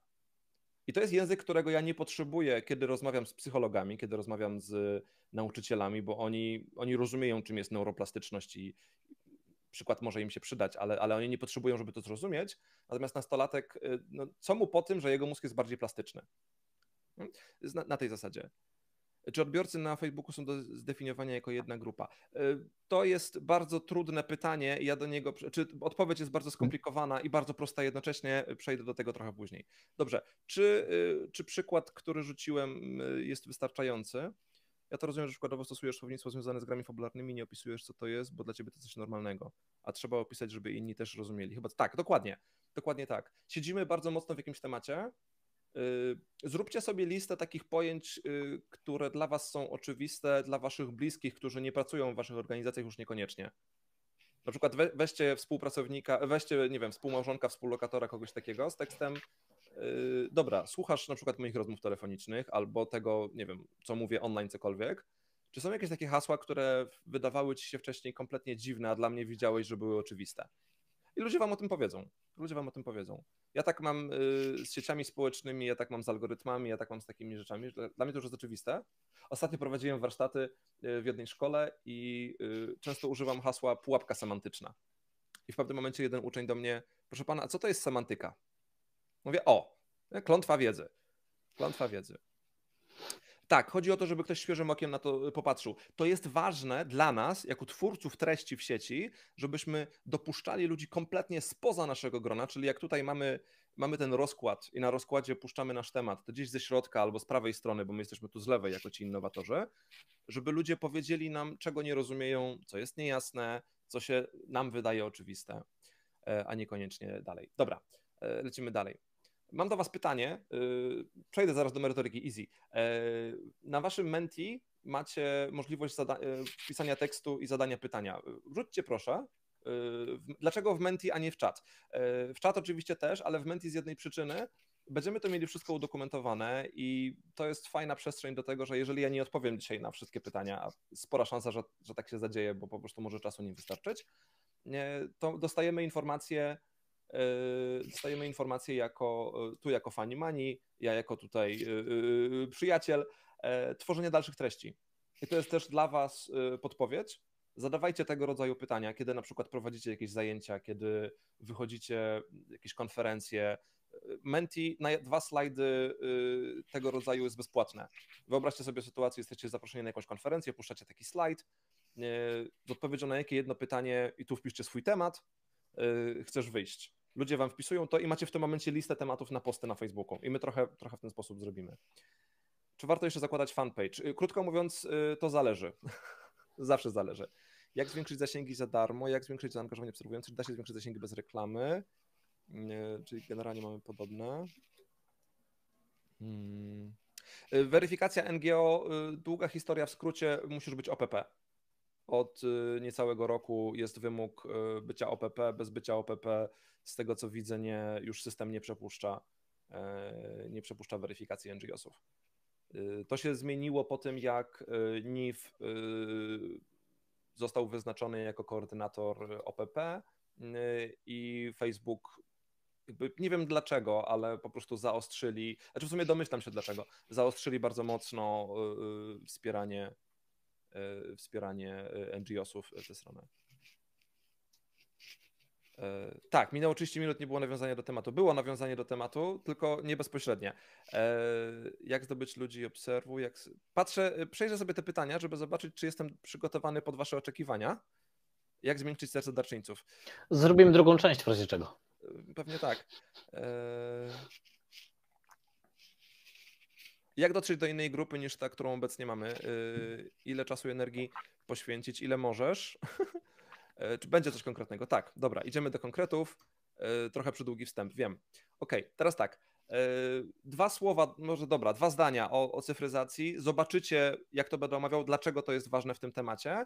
Speaker 2: I to jest język, którego ja nie potrzebuję, kiedy rozmawiam z psychologami, kiedy rozmawiam z nauczycielami, bo oni, oni rozumieją, czym jest neuroplastyczność i, przykład może im się przydać, ale, ale oni nie potrzebują, żeby to zrozumieć. Natomiast nastolatek, y, no, co mu po tym, że jego mózg jest bardziej plastyczny? Hmm? Na, na tej zasadzie. Czy odbiorcy na Facebooku są do zdefiniowania jako jedna grupa? Y, to jest bardzo trudne pytanie. Ja do niego. Czy odpowiedź jest bardzo skomplikowana i bardzo prosta jednocześnie? Przejdę do tego trochę później. Dobrze. Czy, y, czy przykład, który rzuciłem, jest wystarczający? Ja to rozumiem, że przykładowo stosujesz słownictwo związane z grami fabularnymi, nie opisujesz, co to jest, bo dla ciebie to coś normalnego, a trzeba opisać, żeby inni też rozumieli. Chyba tak, dokładnie, dokładnie tak. Siedzimy bardzo mocno w jakimś temacie, y, Zróbcie sobie listę takich pojęć, y, które dla Was są oczywiste, dla Waszych bliskich, którzy nie pracują w Waszych organizacjach już niekoniecznie. Na przykład weźcie współpracownika, weźcie, nie wiem, współmałżonka, współlokatora, kogoś takiego z tekstem dobra, słuchasz na przykład moich rozmów telefonicznych albo tego, nie wiem, co mówię online, cokolwiek. Czy są jakieś takie hasła, które wydawały ci się wcześniej kompletnie dziwne, a dla mnie widziałeś, że były oczywiste? I ludzie wam o tym powiedzą. Ludzie wam o tym powiedzą. Ja tak mam yy, z sieciami społecznymi, ja tak mam z algorytmami, ja tak mam z takimi rzeczami. Dla mnie to już jest oczywiste. Ostatnio prowadziłem warsztaty yy, w jednej szkole i często używam hasła pułapka semantyczna. I w pewnym momencie jeden uczeń do mnie, proszę pana, a co to jest semantyka? Mówię, o, klątwa wiedzy. Klątwa wiedzy. Tak, chodzi o to, żeby ktoś świeżym okiem na to popatrzył. To jest ważne dla nas, jako twórców treści w sieci, żebyśmy dopuszczali ludzi kompletnie spoza naszego grona, czyli jak tutaj mamy, mamy ten rozkład i na rozkładzie puszczamy nasz temat, to gdzieś ze środka albo z prawej strony, bo my jesteśmy tu z lewej jako ci innowatorzy, żeby ludzie powiedzieli nam, czego nie rozumieją, co jest niejasne, co się nam wydaje oczywiste, e, a niekoniecznie dalej. Dobra, e, lecimy dalej. Mam do Was pytanie. Y, przejdę zaraz do merytoryki Easy. E, na Waszym Menti macie możliwość y, pisania tekstu i zadania pytania. Rzućcie proszę Dlaczego w Menti, a nie w czat? W czat oczywiście też, ale w Menti z jednej przyczyny, będziemy to mieli wszystko udokumentowane i to jest fajna przestrzeń do tego, że jeżeli ja nie odpowiem dzisiaj na wszystkie pytania, a spora szansa, że, że tak się zadzieje, bo po prostu może czasu nie wystarczyć, to dostajemy informacje, e, dostajemy informacje jako, e, tu jako fani mani, ja jako tutaj e, przyjaciel, tworzenie dalszych treści. I to jest też dla Was podpowiedź. Zadawajcie tego rodzaju pytania, kiedy na przykład prowadzicie jakieś zajęcia, kiedy wychodzicie jakieś konferencje, Menti dwa slajdy tego rodzaju jest bezpłatne. Wyobraźcie sobie sytuację, jesteście zaproszeni na jakąś konferencję, puszczacie taki slajd z odpowiedzią na jakie jedno pytanie i tu wpiszcie swój temat, chcesz wyjść. Ludzie wam wpisują to i macie w tym momencie listę tematów na posty na Facebooku i my trochę, trochę w ten sposób zrobimy. Czy warto jeszcze zakładać fanpage? Krótko mówiąc, to zależy. Zawsze zależy. Jak zwiększyć zasięgi za darmo, jak zwiększyć zaangażowanie obserwujących, da się zwiększyć zasięgi bez reklamy, czyli generalnie mamy podobne. Hmm. Y, weryfikacja NGO, y, długa historia w skrócie, musisz być OPP. Od y, niecałego roku jest wymóg bycia OPP, bez bycia OPP, z tego co widzę, nie, już system nie przepuszcza, nie przepuszcza weryfikacji NGO-sów. To się zmieniło po tym, jak NIF został wyznaczony jako koordynator OPP i Facebook nie wiem dlaczego, ale po prostu zaostrzyli, znaczy w sumie domyślam się dlaczego, zaostrzyli bardzo mocno y, y, wspieranie, y, wspieranie NGO-sów ze strony. E, tak, minęło 30 minut, nie było nawiązania do tematu. Było nawiązanie do tematu, tylko nie bezpośrednie. E, jak zdobyć ludzi, obserwuj. Jak... Patrzę, przejrzę sobie te pytania, żeby zobaczyć, czy jestem przygotowany pod Wasze oczekiwania. Jak zmiękczyć serce darczyńców?
Speaker 1: Zrobimy drugą część w razie czego.
Speaker 2: Pewnie tak. Jak dotrzeć do innej grupy niż ta, którą obecnie mamy? E, ile czasu i energii poświęcić? Ile możesz? E, czy będzie coś konkretnego? Tak, dobra, idziemy do konkretów. Trochę przydługi wstęp, wiem. Ok, teraz tak. Dwa słowa, może dobra, dwa zdania o, o cyfryzacji. Zobaczycie, jak to będę omawiał, dlaczego to jest ważne w tym temacie.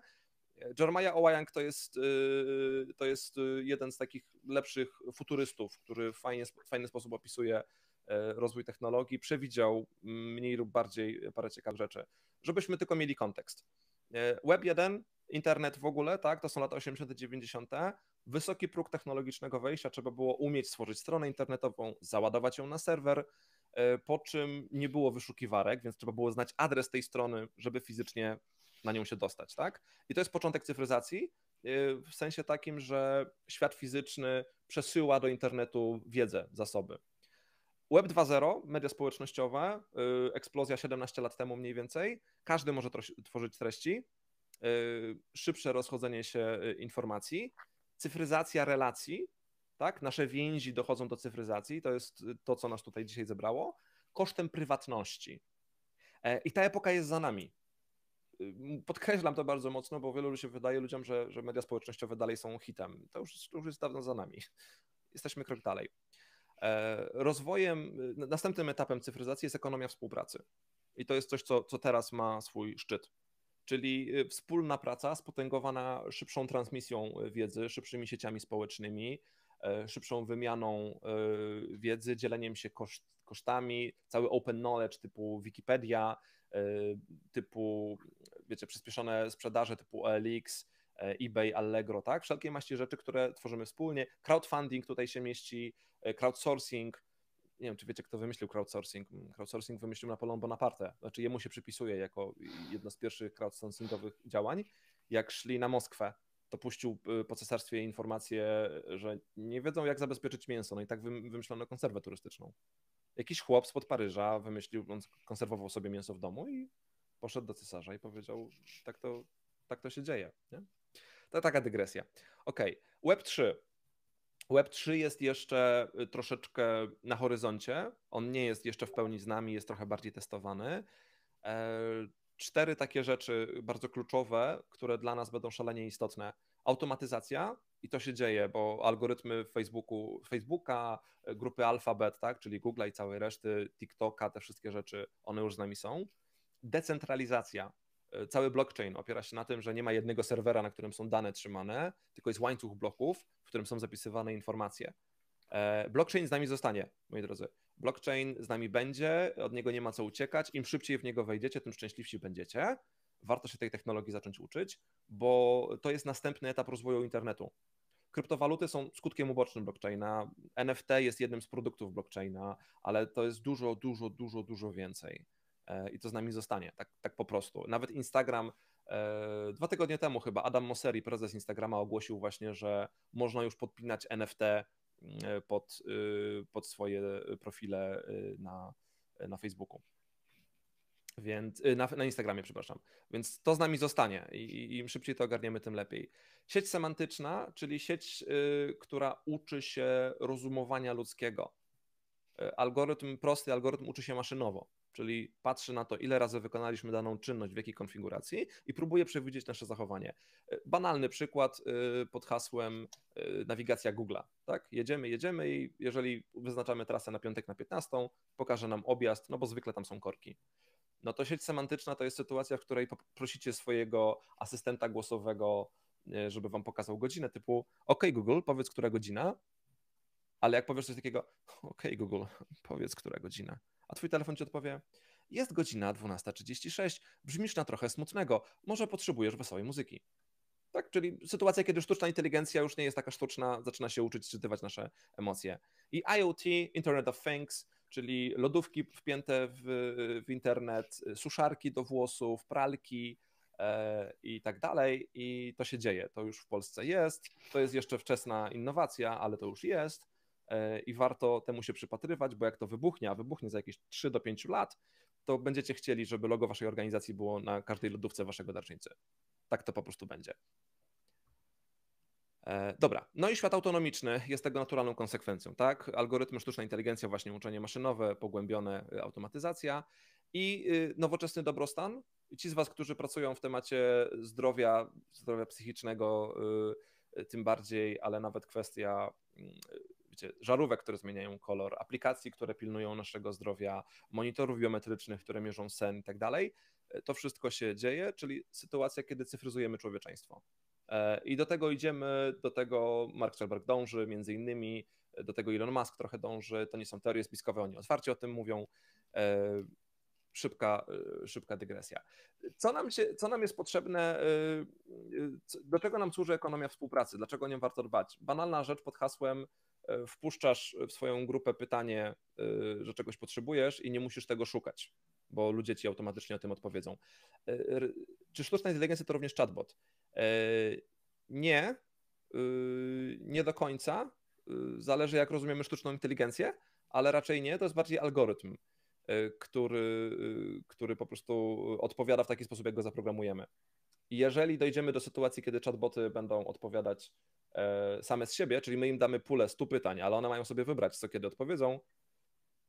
Speaker 2: Jeremiah Owyang to jest, y, to jest y, jeden z takich lepszych futurystów, który w fajnie, fajny sposób opisuje rozwój technologii, przewidział mniej lub bardziej parę ciekawych rzeczy. Żebyśmy tylko mieli kontekst. E, Web 1, internet w ogóle, tak, to są lata 80., 90., wysoki próg technologicznego wejścia, trzeba było umieć stworzyć stronę internetową, załadować ją na serwer, e, po czym nie było wyszukiwarek, więc trzeba było znać adres tej strony, żeby fizycznie na nią się dostać, tak? I to jest początek cyfryzacji w sensie takim, że świat fizyczny przesyła do internetu wiedzę, zasoby. Web 2.0, media społecznościowe, y, eksplozja 17 lat temu mniej więcej. Każdy może tworzyć treści, y, szybsze rozchodzenie się informacji, cyfryzacja relacji, tak? Nasze więzi dochodzą do cyfryzacji, to jest to, co nas tutaj dzisiaj zebrało, kosztem prywatności. E, I ta epoka jest za nami. Podkreślam to bardzo mocno, bo wielu się wydaje ludziom, że, że media społecznościowe dalej są hitem. To już, to już jest dawno za nami. Jesteśmy krok dalej. E, rozwojem, następnym etapem cyfryzacji jest ekonomia współpracy. I to jest coś, co, co teraz ma swój szczyt. Czyli y, wspólna praca spotęgowana szybszą transmisją wiedzy, szybszymi sieciami społecznymi, e, szybszą wymianą e, wiedzy, dzieleniem się koszt, kosztami, cały open knowledge typu Wikipedia, typu wiecie, przyspieszone sprzedaże typu OLX, e, eBay, Allegro, tak? Wszelkie maści rzeczy, które tworzymy wspólnie. Crowdfunding tutaj się mieści, e, crowdsourcing. Nie wiem, czy wiecie, kto wymyślił crowdsourcing. Mm, crowdsourcing wymyślił Napoleon Bonaparte. Znaczy, jemu się przypisuje jako jedno z pierwszych crowdsourcingowych działań. Jak szli na Moskwę, to puścił e, po cesarstwie informację, że nie wiedzą, jak zabezpieczyć mięso. No i tak wymyślono konserwę turystyczną. Jakiś chłop spod Paryża wymyślił, on konserwował sobie mięso w domu i poszedł do cesarza i powiedział, tak to, tak to się dzieje. Nie? To taka dygresja. Ok, Web 3. Web 3 jest jeszcze y, troszeczkę na horyzoncie. On nie jest jeszcze w pełni z nami, jest trochę bardziej testowany. E, cztery takie rzeczy bardzo kluczowe, które dla nas będą szalenie istotne. Automatyzacja, i to się dzieje, bo algorytmy Facebooku, Facebooka, grupy Alphabet, tak, czyli Google i całej reszty, TikToka, te wszystkie rzeczy, one już z nami są decentralizacja. Cały blockchain opiera się na tym, że nie ma jednego serwera, na którym są dane trzymane, tylko jest łańcuch bloków, w którym są zapisywane informacje. E, blockchain z nami zostanie, moi drodzy. Blockchain z nami będzie, od niego nie ma co uciekać. Im szybciej w niego wejdziecie, tym szczęśliwsi będziecie. Warto się tej technologii zacząć uczyć, bo to jest następny etap rozwoju internetu. Kryptowaluty są skutkiem ubocznym blockchaina. NFT jest jednym z produktów blockchaina, ale to jest dużo, dużo, dużo, dużo więcej. E, I to z nami zostanie, tak, tak po prostu. Nawet Instagram e, Dwa tygodnie temu chyba Adam Mosseri, prezes Instagrama, ogłosił właśnie, że można już podpinać NFT E, pod, y, pod swoje profile y, na, na Facebooku. Więc y, na, na Instagramie, przepraszam. Więc to z nami zostanie i im szybciej to ogarniemy, tym lepiej. Sieć semantyczna, czyli sieć, która uczy się rozumowania ludzkiego. Algorytm, prosty algorytm uczy się maszynowo czyli patrzy na to, ile razy wykonaliśmy daną czynność, w jakiej konfiguracji i próbuje przewidzieć nasze zachowanie. E, banalny przykład e, pod hasłem e, nawigacja Google'a. Tak? Jedziemy, jedziemy i jeżeli wyznaczamy trasę na piątek na 15, pokaże nam objazd, no bo zwykle tam są korki. No to sieć semantyczna to jest sytuacja, w której prosicie swojego asystenta głosowego, żeby wam pokazał godzinę, typu OK Google, powiedz, która godzina, ale jak powiesz coś takiego, OK Google, powiedz, która godzina, a twój telefon ci odpowie: Jest godzina 12.36, brzmisz na trochę smutnego, może potrzebujesz wesołej muzyki. Tak, czyli sytuacja, kiedy sztuczna inteligencja już nie jest taka sztuczna, zaczyna się uczyć czytywać nasze emocje. I IoT, Internet of Things, czyli lodówki wpięte w, w internet, suszarki do włosów, pralki e, i tak dalej. I to się dzieje. To już w Polsce jest. To jest jeszcze wczesna innowacja, ale to już jest. E, i warto temu się przypatrywać, bo jak to wybuchnie, a wybuchnie za jakieś 3 do 5 lat, to będziecie chcieli, żeby logo waszej organizacji było na każdej lodówce waszego darczyńcy. Tak to po prostu będzie. E, dobra, no i świat autonomiczny jest tego naturalną konsekwencją, tak? Algorytmy, sztuczna inteligencja, właśnie uczenie maszynowe, pogłębione y, automatyzacja i y, nowoczesny dobrostan. Ci z Was, którzy pracują w temacie zdrowia, zdrowia psychicznego, y, tym bardziej, ale nawet kwestia mm, wiecie, żarówek, które zmieniają kolor, aplikacji, które pilnują naszego zdrowia, monitorów biometrycznych, które mierzą sen i tak dalej. E, to wszystko się dzieje, czyli sytuacja, kiedy cyfryzujemy człowieczeństwo. E, I do tego idziemy, do tego Mark Zuckerberg dąży, między innymi, e, do tego Elon Musk trochę dąży. To nie są teorie spiskowe, oni otwarcie o tym mówią. Szybka, szybka dygresja. Co nam, się, co nam jest potrzebne, do czego nam służy ekonomia współpracy? Dlaczego nie warto dbać? Banalna rzecz pod hasłem wpuszczasz w swoją grupę pytanie, e, że czegoś potrzebujesz i nie musisz tego szukać, bo ludzie ci automatycznie o tym odpowiedzą. E, czy sztuczna inteligencja to również chatbot? Nie, nie do końca. Zależy, jak rozumiemy sztuczną inteligencję, ale raczej nie. To jest bardziej algorytm, który, który po prostu odpowiada w taki sposób, jak go zaprogramujemy. Jeżeli dojdziemy do sytuacji, kiedy chatboty będą odpowiadać E, same z siebie, czyli my im damy pulę 100 pytań, ale one mają sobie wybrać, co kiedy odpowiedzą,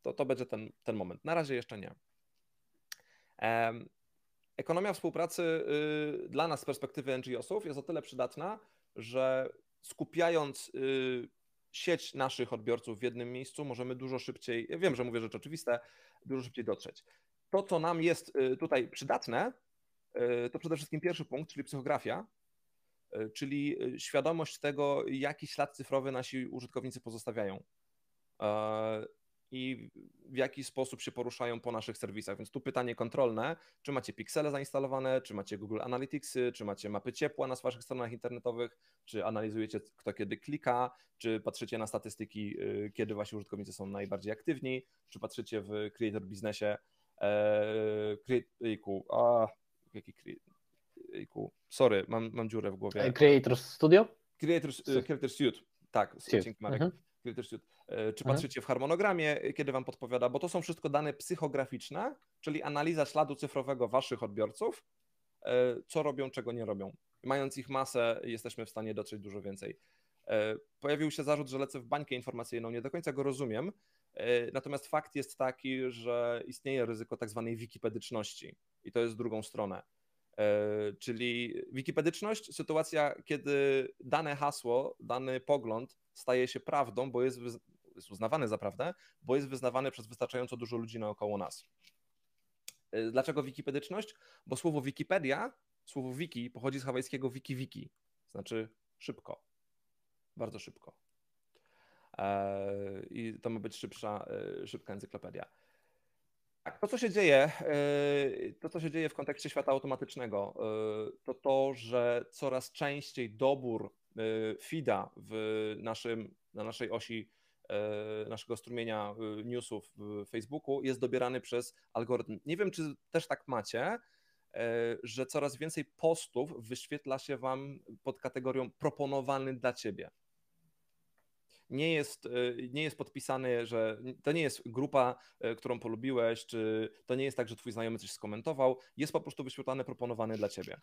Speaker 2: to to będzie ten, ten moment. Na razie jeszcze nie. Ekonomia współpracy y, dla nas z perspektywy NGO-sów jest o tyle przydatna, że skupiając y, sieć naszych odbiorców w jednym miejscu, możemy dużo szybciej, ja wiem, że mówię rzeczy oczywiste, dużo szybciej dotrzeć. To, co nam jest y, tutaj przydatne, to przede wszystkim pierwszy punkt, czyli psychografia, E, czyli e, świadomość tego, jaki ślad cyfrowy nasi użytkownicy pozostawiają e, i w jaki sposób się poruszają po naszych serwisach. Więc tu pytanie kontrolne, czy macie piksele zainstalowane, czy macie Google Analyticsy, czy macie mapy ciepła na waszych stronach internetowych, czy analizujecie kto kiedy klika, czy patrzycie na statystyki, kiedy wasi użytkownicy są najbardziej aktywni, czy patrzycie w Creator Biznesie, e, create, a, jaki sorry, mam, mam dziurę w głowie.
Speaker 1: Creator Studio?
Speaker 2: Creator, Creator Suite, tak, dzięki Marek. Mhm. E, czy mhm. patrzycie w harmonogramie, e, kiedy Wam podpowiada, bo to są wszystko dane psychograficzne, czyli analiza śladu cyfrowego Waszych odbiorców, e, co robią, czego nie robią. Mając ich masę, jesteśmy w stanie dotrzeć dużo więcej. Pojawił się zarzut, że lecę w bańkę informacyjną, nie do końca go rozumiem, natomiast fakt jest taki, że istnieje ryzyko tak zwanej wikipedyczności i to jest drugą stronę. E, czyli wikipedyczność, sytuacja, kiedy dane hasło, dany pogląd staje się prawdą, bo jest, jest uznawany za prawdę, bo jest wyznawany przez wystarczająco dużo ludzi naokoło nas. Dlaczego wikipedyczność? Bo słowo Wikipedia, słowo wiki pochodzi z hawajskiego wiki wiki, znaczy szybko, bardzo szybko. I to ma być szybsza, szybka encyklopedia. Tak, to co się dzieje, to co się dzieje w kontekście świata automatycznego, to to, że coraz częściej dobór feeda w naszym, na naszej osi E, naszego strumienia e, newsów w Facebooku jest dobierany przez algorytm. Nie wiem, czy też tak macie, e, że coraz więcej postów wyświetla się Wam pod kategorią proponowany dla Ciebie. Nie jest, nie jest podpisany, że to nie jest grupa, którą polubiłeś, czy to nie jest tak, że Twój znajomy coś skomentował. Jest po prostu wyświetlany, proponowany dla Ciebie.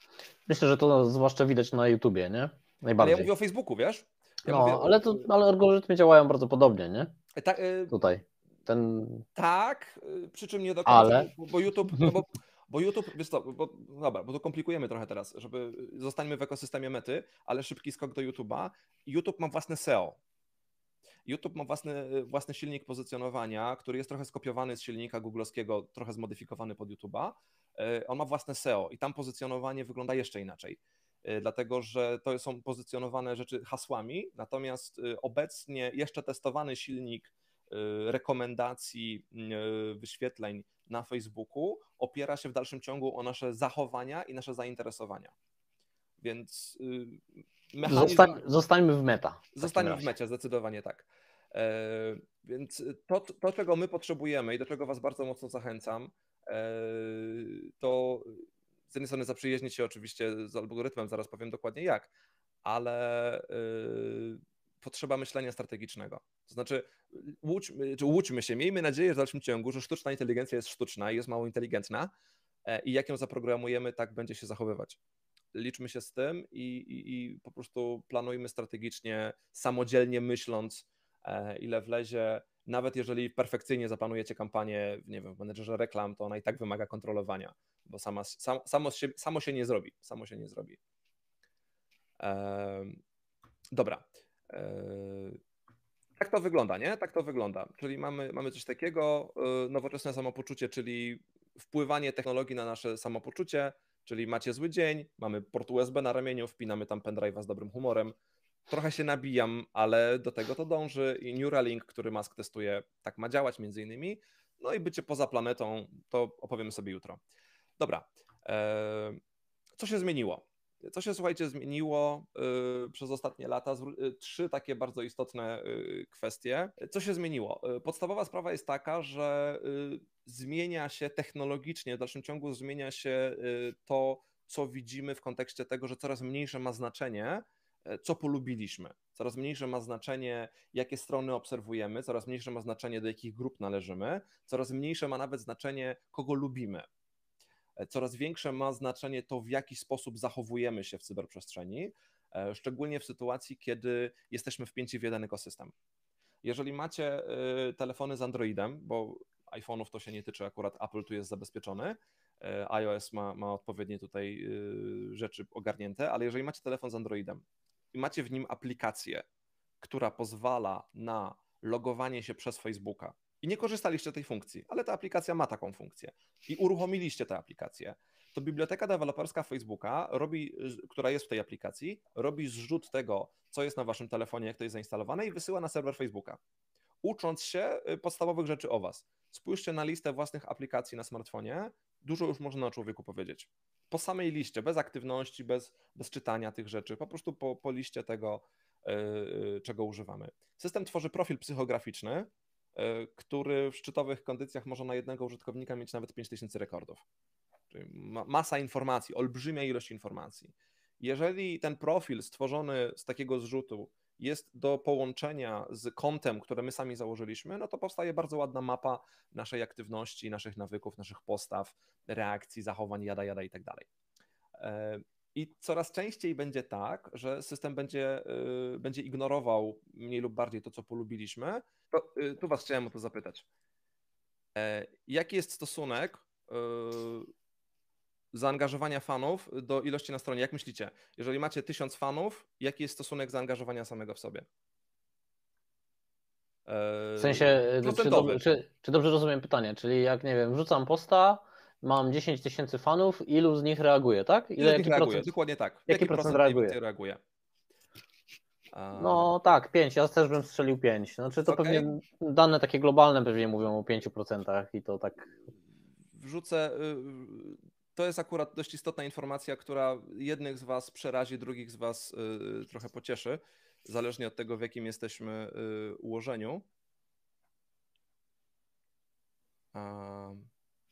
Speaker 1: Myślę, że to zwłaszcza widać na YouTubie, nie?
Speaker 2: Najbardziej. Ale ja mówię o Facebooku, wiesz?
Speaker 1: Ja no, mówię, ale, to, ale algorytmy działają bardzo podobnie, nie? Ta, y... Tutaj. Ten...
Speaker 2: Tak, y, przy czym nie do końca, ale... bo, bo YouTube, no bo, bo YouTube, wiesz co, bo, dobra, bo to komplikujemy trochę teraz, żeby zostańmy w ekosystemie mety, ale szybki skok do YouTube'a. YouTube ma własne SEO. YouTube ma własny, własny silnik pozycjonowania, który jest trochę skopiowany z silnika googlowskiego, trochę zmodyfikowany pod YouTube'a. Y, on ma własne SEO i tam pozycjonowanie wygląda jeszcze inaczej. Y, dlatego że to są pozycjonowane rzeczy hasłami, natomiast y, obecnie jeszcze testowany silnik y, rekomendacji wyświetleń na Facebooku opiera się w dalszym ciągu o nasze zachowania i nasze zainteresowania. Więc
Speaker 1: mechanizm... Zostań, zostańmy w meta.
Speaker 2: W zostańmy w mecie, zdecydowanie tak. E, więc to, to, czego my potrzebujemy i do czego Was bardzo mocno zachęcam, e, to z jednej strony zaprzyjaźnić się oczywiście z algorytmem, zaraz powiem dokładnie jak, ale yy, potrzeba myślenia strategicznego. To znaczy, łudźmy, czy łudźmy się, miejmy nadzieję w dalszym ciągu, że sztuczna inteligencja jest sztuczna i jest mało inteligentna e, i jak ją zaprogramujemy, tak będzie się zachowywać. Liczmy się z tym i, i, i po prostu planujmy strategicznie, samodzielnie myśląc, e, ile wlezie. Nawet jeżeli perfekcyjnie zaplanujecie kampanię, nie wiem, w menedżerze reklam, to ona i tak wymaga kontrolowania bo sama, sam, samo, się, samo się nie zrobi. Samo się nie zrobi. Dobra. E, tak to wygląda, nie? Tak to wygląda. Czyli mamy, mamy coś takiego, e, nowoczesne samopoczucie, czyli wpływanie technologii na nasze samopoczucie, czyli macie zły dzień, mamy port USB na ramieniu, wpinamy tam pendrive'a z dobrym humorem. Trochę się nabijam, ale do tego to dąży i Neuralink, który Musk testuje, tak ma działać między innymi. No i bycie poza planetą, to opowiemy sobie jutro. Dobra. Co się zmieniło? Co się, słuchajcie, zmieniło y, przez ostatnie lata? Y, trzy takie bardzo istotne y, kwestie. Co się zmieniło? Podstawowa sprawa jest taka, że zmienia się technologicznie, w dalszym ciągu zmienia się to, co widzimy w kontekście tego, że coraz mniejsze ma znaczenie, co polubiliśmy. Coraz mniejsze ma znaczenie, jakie strony obserwujemy, coraz mniejsze ma znaczenie, do jakich grup należymy, coraz mniejsze ma nawet znaczenie, kogo lubimy. E, coraz większe ma znaczenie to, w jaki sposób zachowujemy się w cyberprzestrzeni, e, szczególnie w sytuacji, kiedy jesteśmy wpięci w jeden ekosystem. Jeżeli macie e, telefony z Androidem, bo iPhone'ów to się nie tyczy, akurat Apple tu jest zabezpieczony, iOS ma, ma odpowiednie tutaj rzeczy ogarnięte, ale jeżeli macie telefon z Androidem i macie w nim aplikację, która pozwala na logowanie się przez Facebooka, i nie korzystaliście z tej funkcji, ale ta aplikacja ma taką funkcję i uruchomiliście tę aplikację, to biblioteka deweloperska Facebooka, robi, która jest w tej aplikacji, robi zrzut tego, co jest na waszym telefonie, jak to jest zainstalowane i wysyła na serwer Facebooka, ucząc się y, podstawowych rzeczy o was. Spójrzcie na listę własnych aplikacji na smartfonie, dużo już można o człowieku powiedzieć. Po samej liście, bez aktywności, bez, bez czytania tych rzeczy, po prostu po, po liście tego, yy, czego używamy. System tworzy profil psychograficzny, który w szczytowych kondycjach może na jednego użytkownika mieć nawet 5000 rekordów. Czyli masa informacji, olbrzymia ilość informacji. Jeżeli ten profil stworzony z takiego zrzutu jest do połączenia z kontem, które my sami założyliśmy, no to powstaje bardzo ładna mapa naszej aktywności, naszych nawyków, naszych postaw, reakcji, zachowań, jada, jada i tak dalej. E, I coraz częściej będzie tak, że system będzie, y, będzie ignorował mniej lub bardziej to, co polubiliśmy, to, y, tu Was chciałem o to zapytać. E, jaki jest stosunek y, zaangażowania fanów do ilości na stronie? Jak myślicie? Jeżeli macie tysiąc fanów, jaki jest stosunek zaangażowania samego w sobie?
Speaker 1: E, w sensie, czy, do, czy, czy, dobrze rozumiem pytanie? Czyli jak, nie wiem, wrzucam posta mam 10 tysięcy fanów, ilu z nich reaguje, tak?
Speaker 2: Ile, Ile jaki reaguje? Procent, Dokładnie tak.
Speaker 1: Jaki, jaki procent, procent reaguje?
Speaker 2: reaguje?
Speaker 1: No tak, 5. Ja też bym strzelił 5. Znaczy to okay. pewnie dane takie globalne pewnie mówią o 5% i to tak.
Speaker 2: Wrzucę. Y, to jest akurat dość istotna informacja, która jednych z Was przerazi, drugich z Was y, trochę pocieszy, zależnie od tego, w jakim jesteśmy y, ułożeniu.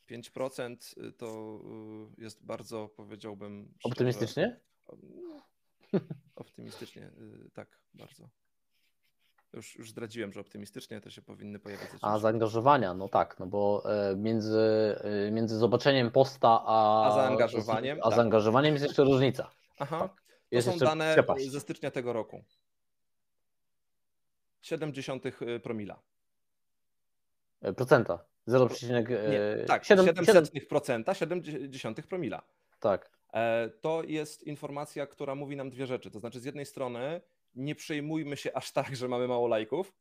Speaker 2: 5% to jest bardzo, powiedziałbym.
Speaker 1: Optymistycznie?
Speaker 2: Optymistycznie, tak, bardzo. Już, już zdradziłem, że optymistycznie to się powinny pojawić.
Speaker 1: A zaangażowania, no tak, no bo e, między, e, między zobaczeniem posta a,
Speaker 2: a zaangażowaniem.
Speaker 1: A tak. zaangażowaniem jest jeszcze różnica.
Speaker 2: Aha. Tak. To są dane przepaść. ze stycznia tego roku. 0,7 e, promila.
Speaker 1: Procenta. 0,
Speaker 2: nie, tak, 7, 700 procenta, 0,7 promila.
Speaker 1: Tak.
Speaker 2: To jest informacja, która mówi nam dwie rzeczy. To znaczy, z jednej strony nie przejmujmy się aż tak, że mamy mało lajków.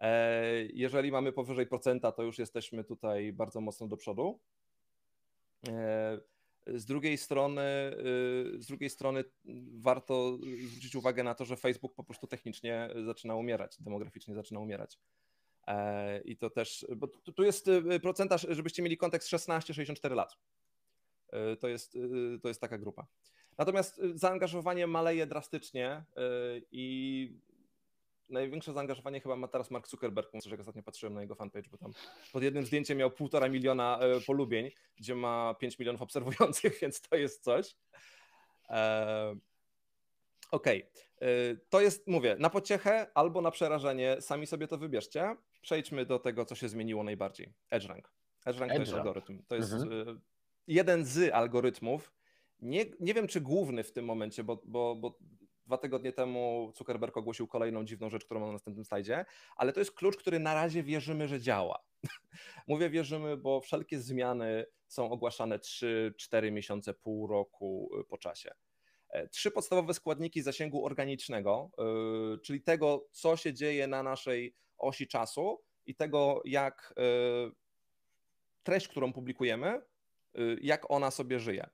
Speaker 2: E, jeżeli mamy powyżej procenta, to już jesteśmy tutaj bardzo mocno do przodu. E, z drugiej strony, y, z drugiej strony warto zwrócić uwagę na to, że Facebook po prostu technicznie zaczyna umierać, demograficznie zaczyna umierać. E, I to też, bo tu jest y, procentaż, żebyście mieli kontekst 16-64 lat. To jest, y, to jest taka grupa. Natomiast y, zaangażowanie maleje drastycznie i największe zaangażowanie chyba ma teraz Mark Zuckerberg, jak ostatnio patrzyłem na jego fanpage, bo tam pod jednym zdjęciem miał półtora miliona polubień, gdzie ma 5 milionów obserwujących, więc to jest coś. E, okej, okay. to jest, mówię, na pociechę albo na przerażenie, sami sobie to wybierzcie. Przejdźmy do tego, co się zmieniło najbardziej. EdgeRank. EdgeRank Edge to jest algorytm. To jest mhm. Jeden z algorytmów, nie, nie wiem, czy główny w tym momencie, bo, bo, bo dwa tygodnie temu Zuckerberg ogłosił kolejną dziwną rzecz, którą mam na następnym slajdzie, ale to jest klucz, który na razie wierzymy, że działa. Mówię wierzymy, bo wszelkie zmiany są ogłaszane 3-4 miesiące, pół roku y, po czasie. E, trzy podstawowe składniki zasięgu organicznego, yy, czyli tego, co się dzieje na naszej osi czasu i tego, jak yy, treść, którą publikujemy, jak ona sobie żyje.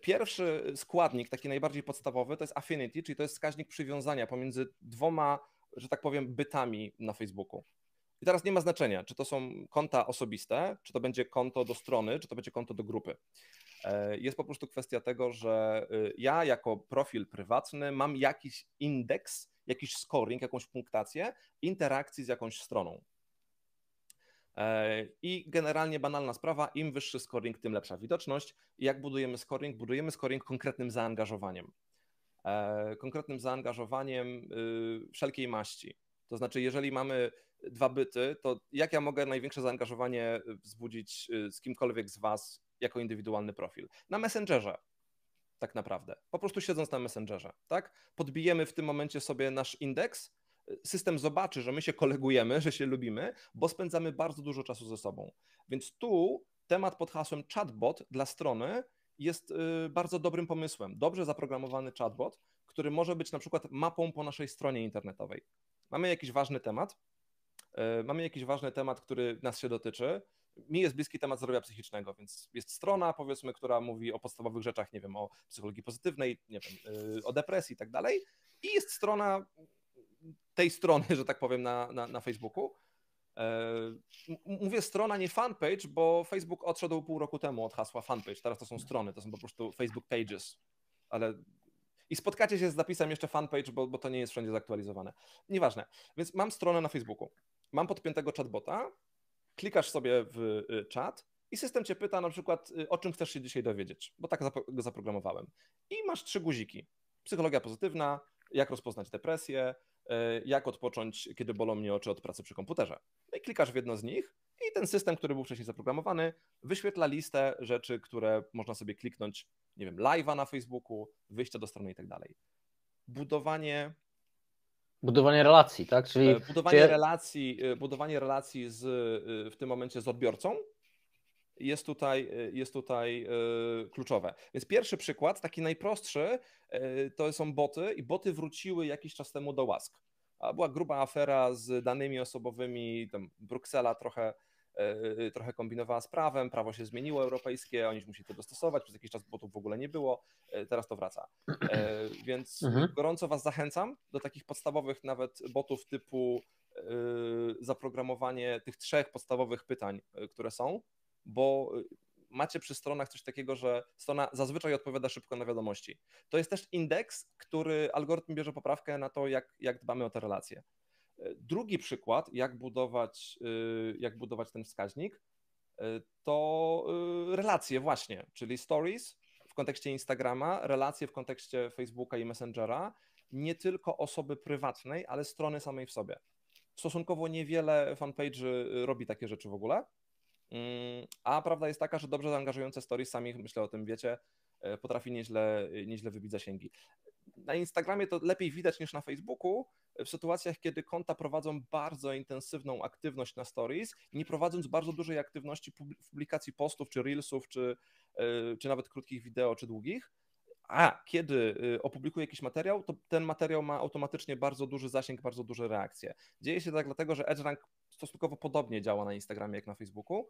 Speaker 2: Pierwszy składnik, taki najbardziej podstawowy, to jest affinity, czyli to jest wskaźnik przywiązania pomiędzy dwoma, że tak powiem, bytami na Facebooku. I teraz nie ma znaczenia, czy to są konta osobiste, czy to będzie konto do strony, czy to będzie konto do grupy. E, jest po prostu kwestia tego, że y, ja jako profil prywatny mam jakiś indeks, jakiś scoring, jakąś punktację interakcji z jakąś stroną. E, I generalnie banalna sprawa, im wyższy scoring, tym lepsza widoczność. I jak budujemy scoring? Budujemy scoring konkretnym zaangażowaniem. E, konkretnym zaangażowaniem y, wszelkiej maści. To znaczy, jeżeli mamy dwa byty, to jak ja mogę największe zaangażowanie wzbudzić y, z kimkolwiek z Was jako indywidualny profil? Na Messengerze, tak naprawdę. Po prostu siedząc na Messengerze, tak? Podbijemy w tym momencie sobie nasz indeks system zobaczy, że my się kolegujemy, że się lubimy, bo spędzamy bardzo dużo czasu ze sobą. Więc tu temat pod hasłem chatbot dla strony jest y, bardzo dobrym pomysłem. Dobrze zaprogramowany chatbot, który może być na przykład mapą po naszej stronie internetowej. Mamy jakiś ważny temat, y, mamy jakiś ważny temat, który nas się dotyczy. Mi jest bliski temat zdrowia psychicznego, więc jest strona, powiedzmy, która mówi o podstawowych rzeczach, nie wiem, o psychologii pozytywnej, nie wiem, y, o depresji i tak dalej. I jest strona tej strony, że tak powiem, na, na, na Facebooku. E, mówię strona, nie fanpage, bo Facebook odszedł pół roku temu od hasła fanpage. Teraz to są strony, to są po prostu Facebook pages. Ale i spotkacie się z zapisem jeszcze fanpage, bo, bo to nie jest wszędzie zaktualizowane. Nieważne. Więc mam stronę na Facebooku. Mam podpiętego chatbota, klikasz sobie w y, czat i system cię pyta na przykład, y, o czym chcesz się dzisiaj dowiedzieć, bo tak go zaprogramowałem. I masz trzy guziki. Psychologia pozytywna, jak rozpoznać depresję, E, jak odpocząć, kiedy bolą mnie oczy od pracy przy komputerze. No i klikasz w jedno z nich i ten system, który był wcześniej zaprogramowany, wyświetla listę rzeczy, które można sobie kliknąć, nie wiem, live'a na Facebooku, wyjścia do strony i tak dalej. Budowanie
Speaker 1: Budowanie relacji, tak? Czyli
Speaker 2: e, budowanie relacji, e, budowanie relacji z, w tym momencie z odbiorcą jest tutaj, jest tutaj kluczowe. Więc pierwszy przykład, taki najprostszy, to są boty i boty wróciły jakiś czas temu do łask. Była gruba afera z danymi osobowymi, tam Bruksela trochę trochę kombinowała z prawem, prawo się zmieniło europejskie, oni musieli to dostosować, przez jakiś czas botów w ogóle nie było, teraz to wraca. Więc mhm. gorąco Was zachęcam do takich podstawowych nawet botów typu zaprogramowanie tych trzech podstawowych pytań, które są, bo macie przy stronach coś takiego, że strona zazwyczaj odpowiada szybko na wiadomości. To jest też indeks, który algorytm bierze poprawkę na to, jak, jak dbamy o te relacje. Drugi przykład, jak budować, y, jak budować ten wskaźnik, y, to y, relacje właśnie, czyli stories w kontekście Instagrama, relacje w kontekście Facebooka i Messengera, nie tylko osoby prywatnej, ale strony samej w sobie. Stosunkowo niewiele fanpage robi takie rzeczy w ogóle, a prawda jest taka, że dobrze zaangażujące stories, sami myślę o tym wiecie, potrafi nieźle, nieźle wybić zasięgi. Na Instagramie to lepiej widać niż na Facebooku, w sytuacjach, kiedy konta prowadzą bardzo intensywną aktywność na stories, nie prowadząc bardzo dużej aktywności publikacji postów, czy reelsów, czy, e, czy nawet krótkich wideo, czy długich. A kiedy e, opublikuję jakiś materiał, to ten materiał ma automatycznie bardzo duży zasięg, bardzo duże reakcje. Dzieje się tak dlatego, że EdgeRank stosunkowo podobnie działa na Instagramie jak na Facebooku,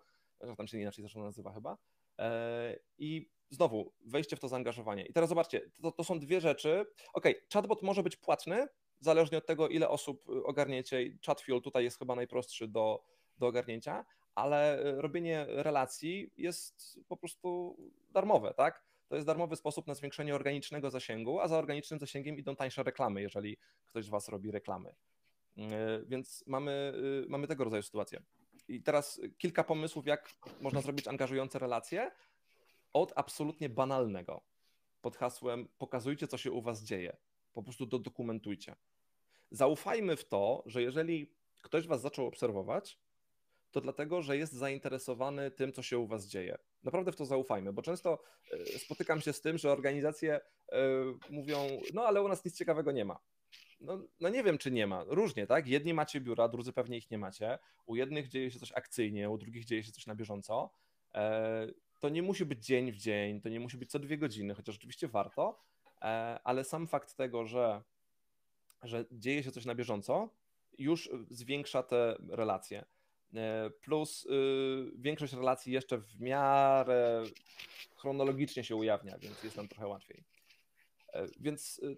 Speaker 2: tam się inaczej zresztą nazywa chyba. E, I znowu, wejście w to zaangażowanie. I teraz zobaczcie, to, to są dwie rzeczy. Ok, chatbot może być płatny, zależnie od tego, ile osób y, ogarniecie. Chatfuel tutaj jest chyba najprostszy do, do ogarnięcia, ale y, robienie relacji jest po prostu darmowe, tak? To jest darmowy sposób na zwiększenie organicznego zasięgu, a za organicznym zasięgiem idą tańsze reklamy, jeżeli ktoś z Was robi reklamy. Y, więc mamy, mamy tego rodzaju sytuację. I teraz kilka pomysłów, jak można zrobić angażujące relacje od absolutnie banalnego pod hasłem pokazujcie, co się u Was dzieje. Po prostu dodokumentujcie. Zaufajmy w to, że jeżeli ktoś Was zaczął obserwować, to dlatego, że jest zainteresowany tym, co się u Was dzieje. Naprawdę w to zaufajmy, bo często e, spotykam się z tym, że organizacje e, mówią, no ale u nas nic ciekawego nie ma. No, no, nie wiem, czy nie ma. Różnie, tak? Jedni macie biura, drudzy pewnie ich nie macie. U jednych dzieje się coś akcyjnie, u drugich dzieje się coś na bieżąco. E, to nie musi być dzień w dzień, to nie musi być co dwie godziny, chociaż oczywiście warto, ale sam fakt tego, że że dzieje się coś na bieżąco, już zwiększa te relacje. E, plus y, większość relacji jeszcze w miarę chronologicznie się ujawnia, więc jest nam trochę łatwiej. E, więc y,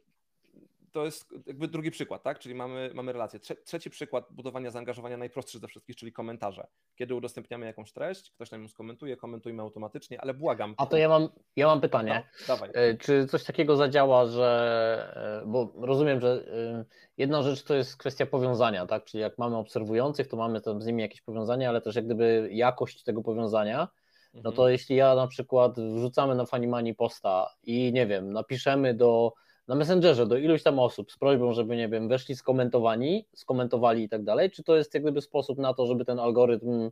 Speaker 2: to jest jakby drugi przykład, tak? Czyli mamy, mamy relację. Trzeci przykład budowania zaangażowania najprostszy ze wszystkich, czyli komentarze. Kiedy udostępniamy jakąś treść, ktoś nam ją skomentuje, komentujmy automatycznie, ale błagam.
Speaker 1: A to ja mam, ja mam pytanie.
Speaker 2: No, dawaj.
Speaker 1: E, czy coś takiego zadziała, że, e, bo rozumiem, że e, jedna rzecz to jest kwestia powiązania, tak? Czyli jak mamy obserwujących, to mamy tam z nimi jakieś powiązanie, ale też jak gdyby jakość tego powiązania, no to mhm. jeśli ja na przykład wrzucamy na Fanimani posta i nie wiem, napiszemy do na Messengerze do iluś tam osób z prośbą, żeby, nie wiem, weszli skomentowani, skomentowali i tak dalej, czy to jest jak gdyby sposób na to, żeby ten algorytm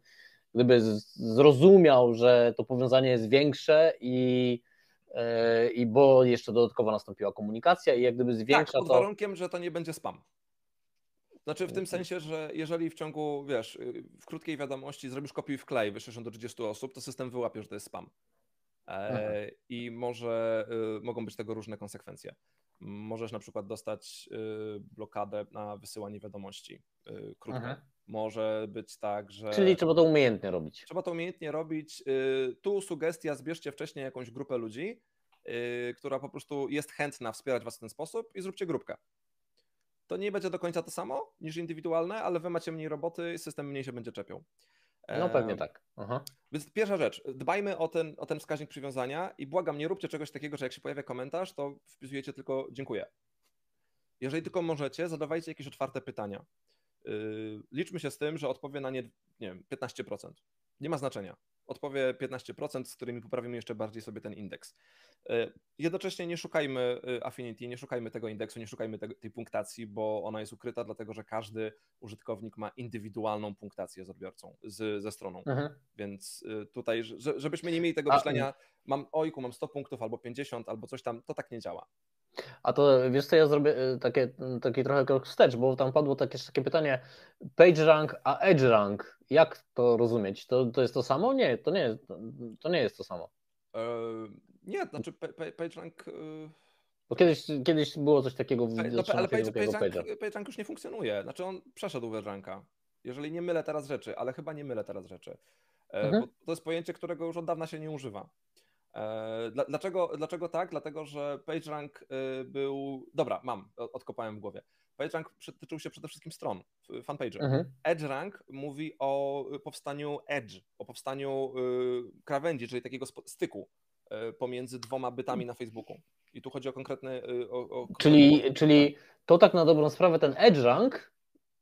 Speaker 1: gdyby zrozumiał, że to powiązanie jest większe i, e, i bo jeszcze dodatkowo nastąpiła komunikacja i jak gdyby zwiększa tak,
Speaker 2: pod to... warunkiem, że to nie będzie spam. Znaczy w tym sensie, że jeżeli w ciągu, wiesz, w krótkiej wiadomości zrobisz kopiuj w klej, wyślesz do 30 osób, to system wyłapie, że to jest spam. E, I może, y, mogą być tego różne konsekwencje. Możesz na przykład dostać y, blokadę na wysyłanie wiadomości y, krótko. Aha. Może być tak, że.
Speaker 1: Czyli trzeba to umiejętnie robić.
Speaker 2: Trzeba to umiejętnie robić. Tu sugestia: zbierzcie wcześniej jakąś grupę ludzi, która po prostu jest chętna wspierać Was w ten sposób i zróbcie grupkę. To nie będzie do końca to samo niż indywidualne, ale Wy macie mniej roboty, system mniej się będzie czepiał.
Speaker 1: No pewnie tak.
Speaker 2: Aha. Więc pierwsza rzecz, dbajmy o ten, o ten wskaźnik przywiązania i błagam, nie róbcie czegoś takiego, że jak się pojawia komentarz, to wpisujecie tylko dziękuję. Jeżeli tylko możecie, zadawajcie jakieś otwarte pytania. Yy, liczmy się z tym, że odpowie na nie, nie wiem, 15%. Nie ma znaczenia odpowie 15%, z którymi poprawimy jeszcze bardziej sobie ten indeks. E, jednocześnie nie szukajmy e, Affinity, nie szukajmy tego indeksu, nie szukajmy tej punktacji, bo ona jest ukryta, dlatego że każdy użytkownik ma indywidualną punktację z odbiorcą, z, ze stroną. Mhm. Więc e, tutaj, żebyśmy nie mieli tego myślenia, mam ojku, mam 100 punktów albo 50 albo coś tam, to tak nie działa.
Speaker 1: A to wiesz co, ja zrobię takie, taki trochę krok wstecz, bo tam padło takie, takie pytanie PageRank a EdgeRank. Jak to rozumieć? To, to jest to samo? Nie, to nie jest to, nie jest to samo.
Speaker 2: Eee, nie, znaczy PageRank... Yy...
Speaker 1: Bo kiedyś, kiedyś było coś takiego w
Speaker 2: no, Ale PageRank, PageRank już nie funkcjonuje. Znaczy on przeszedł w EdgeRanka. jeżeli nie mylę teraz rzeczy, ale chyba nie mylę teraz rzeczy, e,
Speaker 1: Mhm.
Speaker 2: to jest pojęcie, którego już od dawna się nie używa. E, dla- Dlaczego, dlaczego tak? Dlatego, że PageRank y, był. Dobra, mam, odkopałem w głowie. PageRank tyczył się przede wszystkim stron, fanpage'y.
Speaker 1: Mhm.
Speaker 2: EdgeRank mówi o powstaniu edge, o powstaniu y, krawędzi, czyli takiego styku y, pomiędzy dwoma bytami na Facebooku. I tu chodzi o konkretny. O, o
Speaker 1: Czyli, czyli to tak na dobrą sprawę ten edge rank,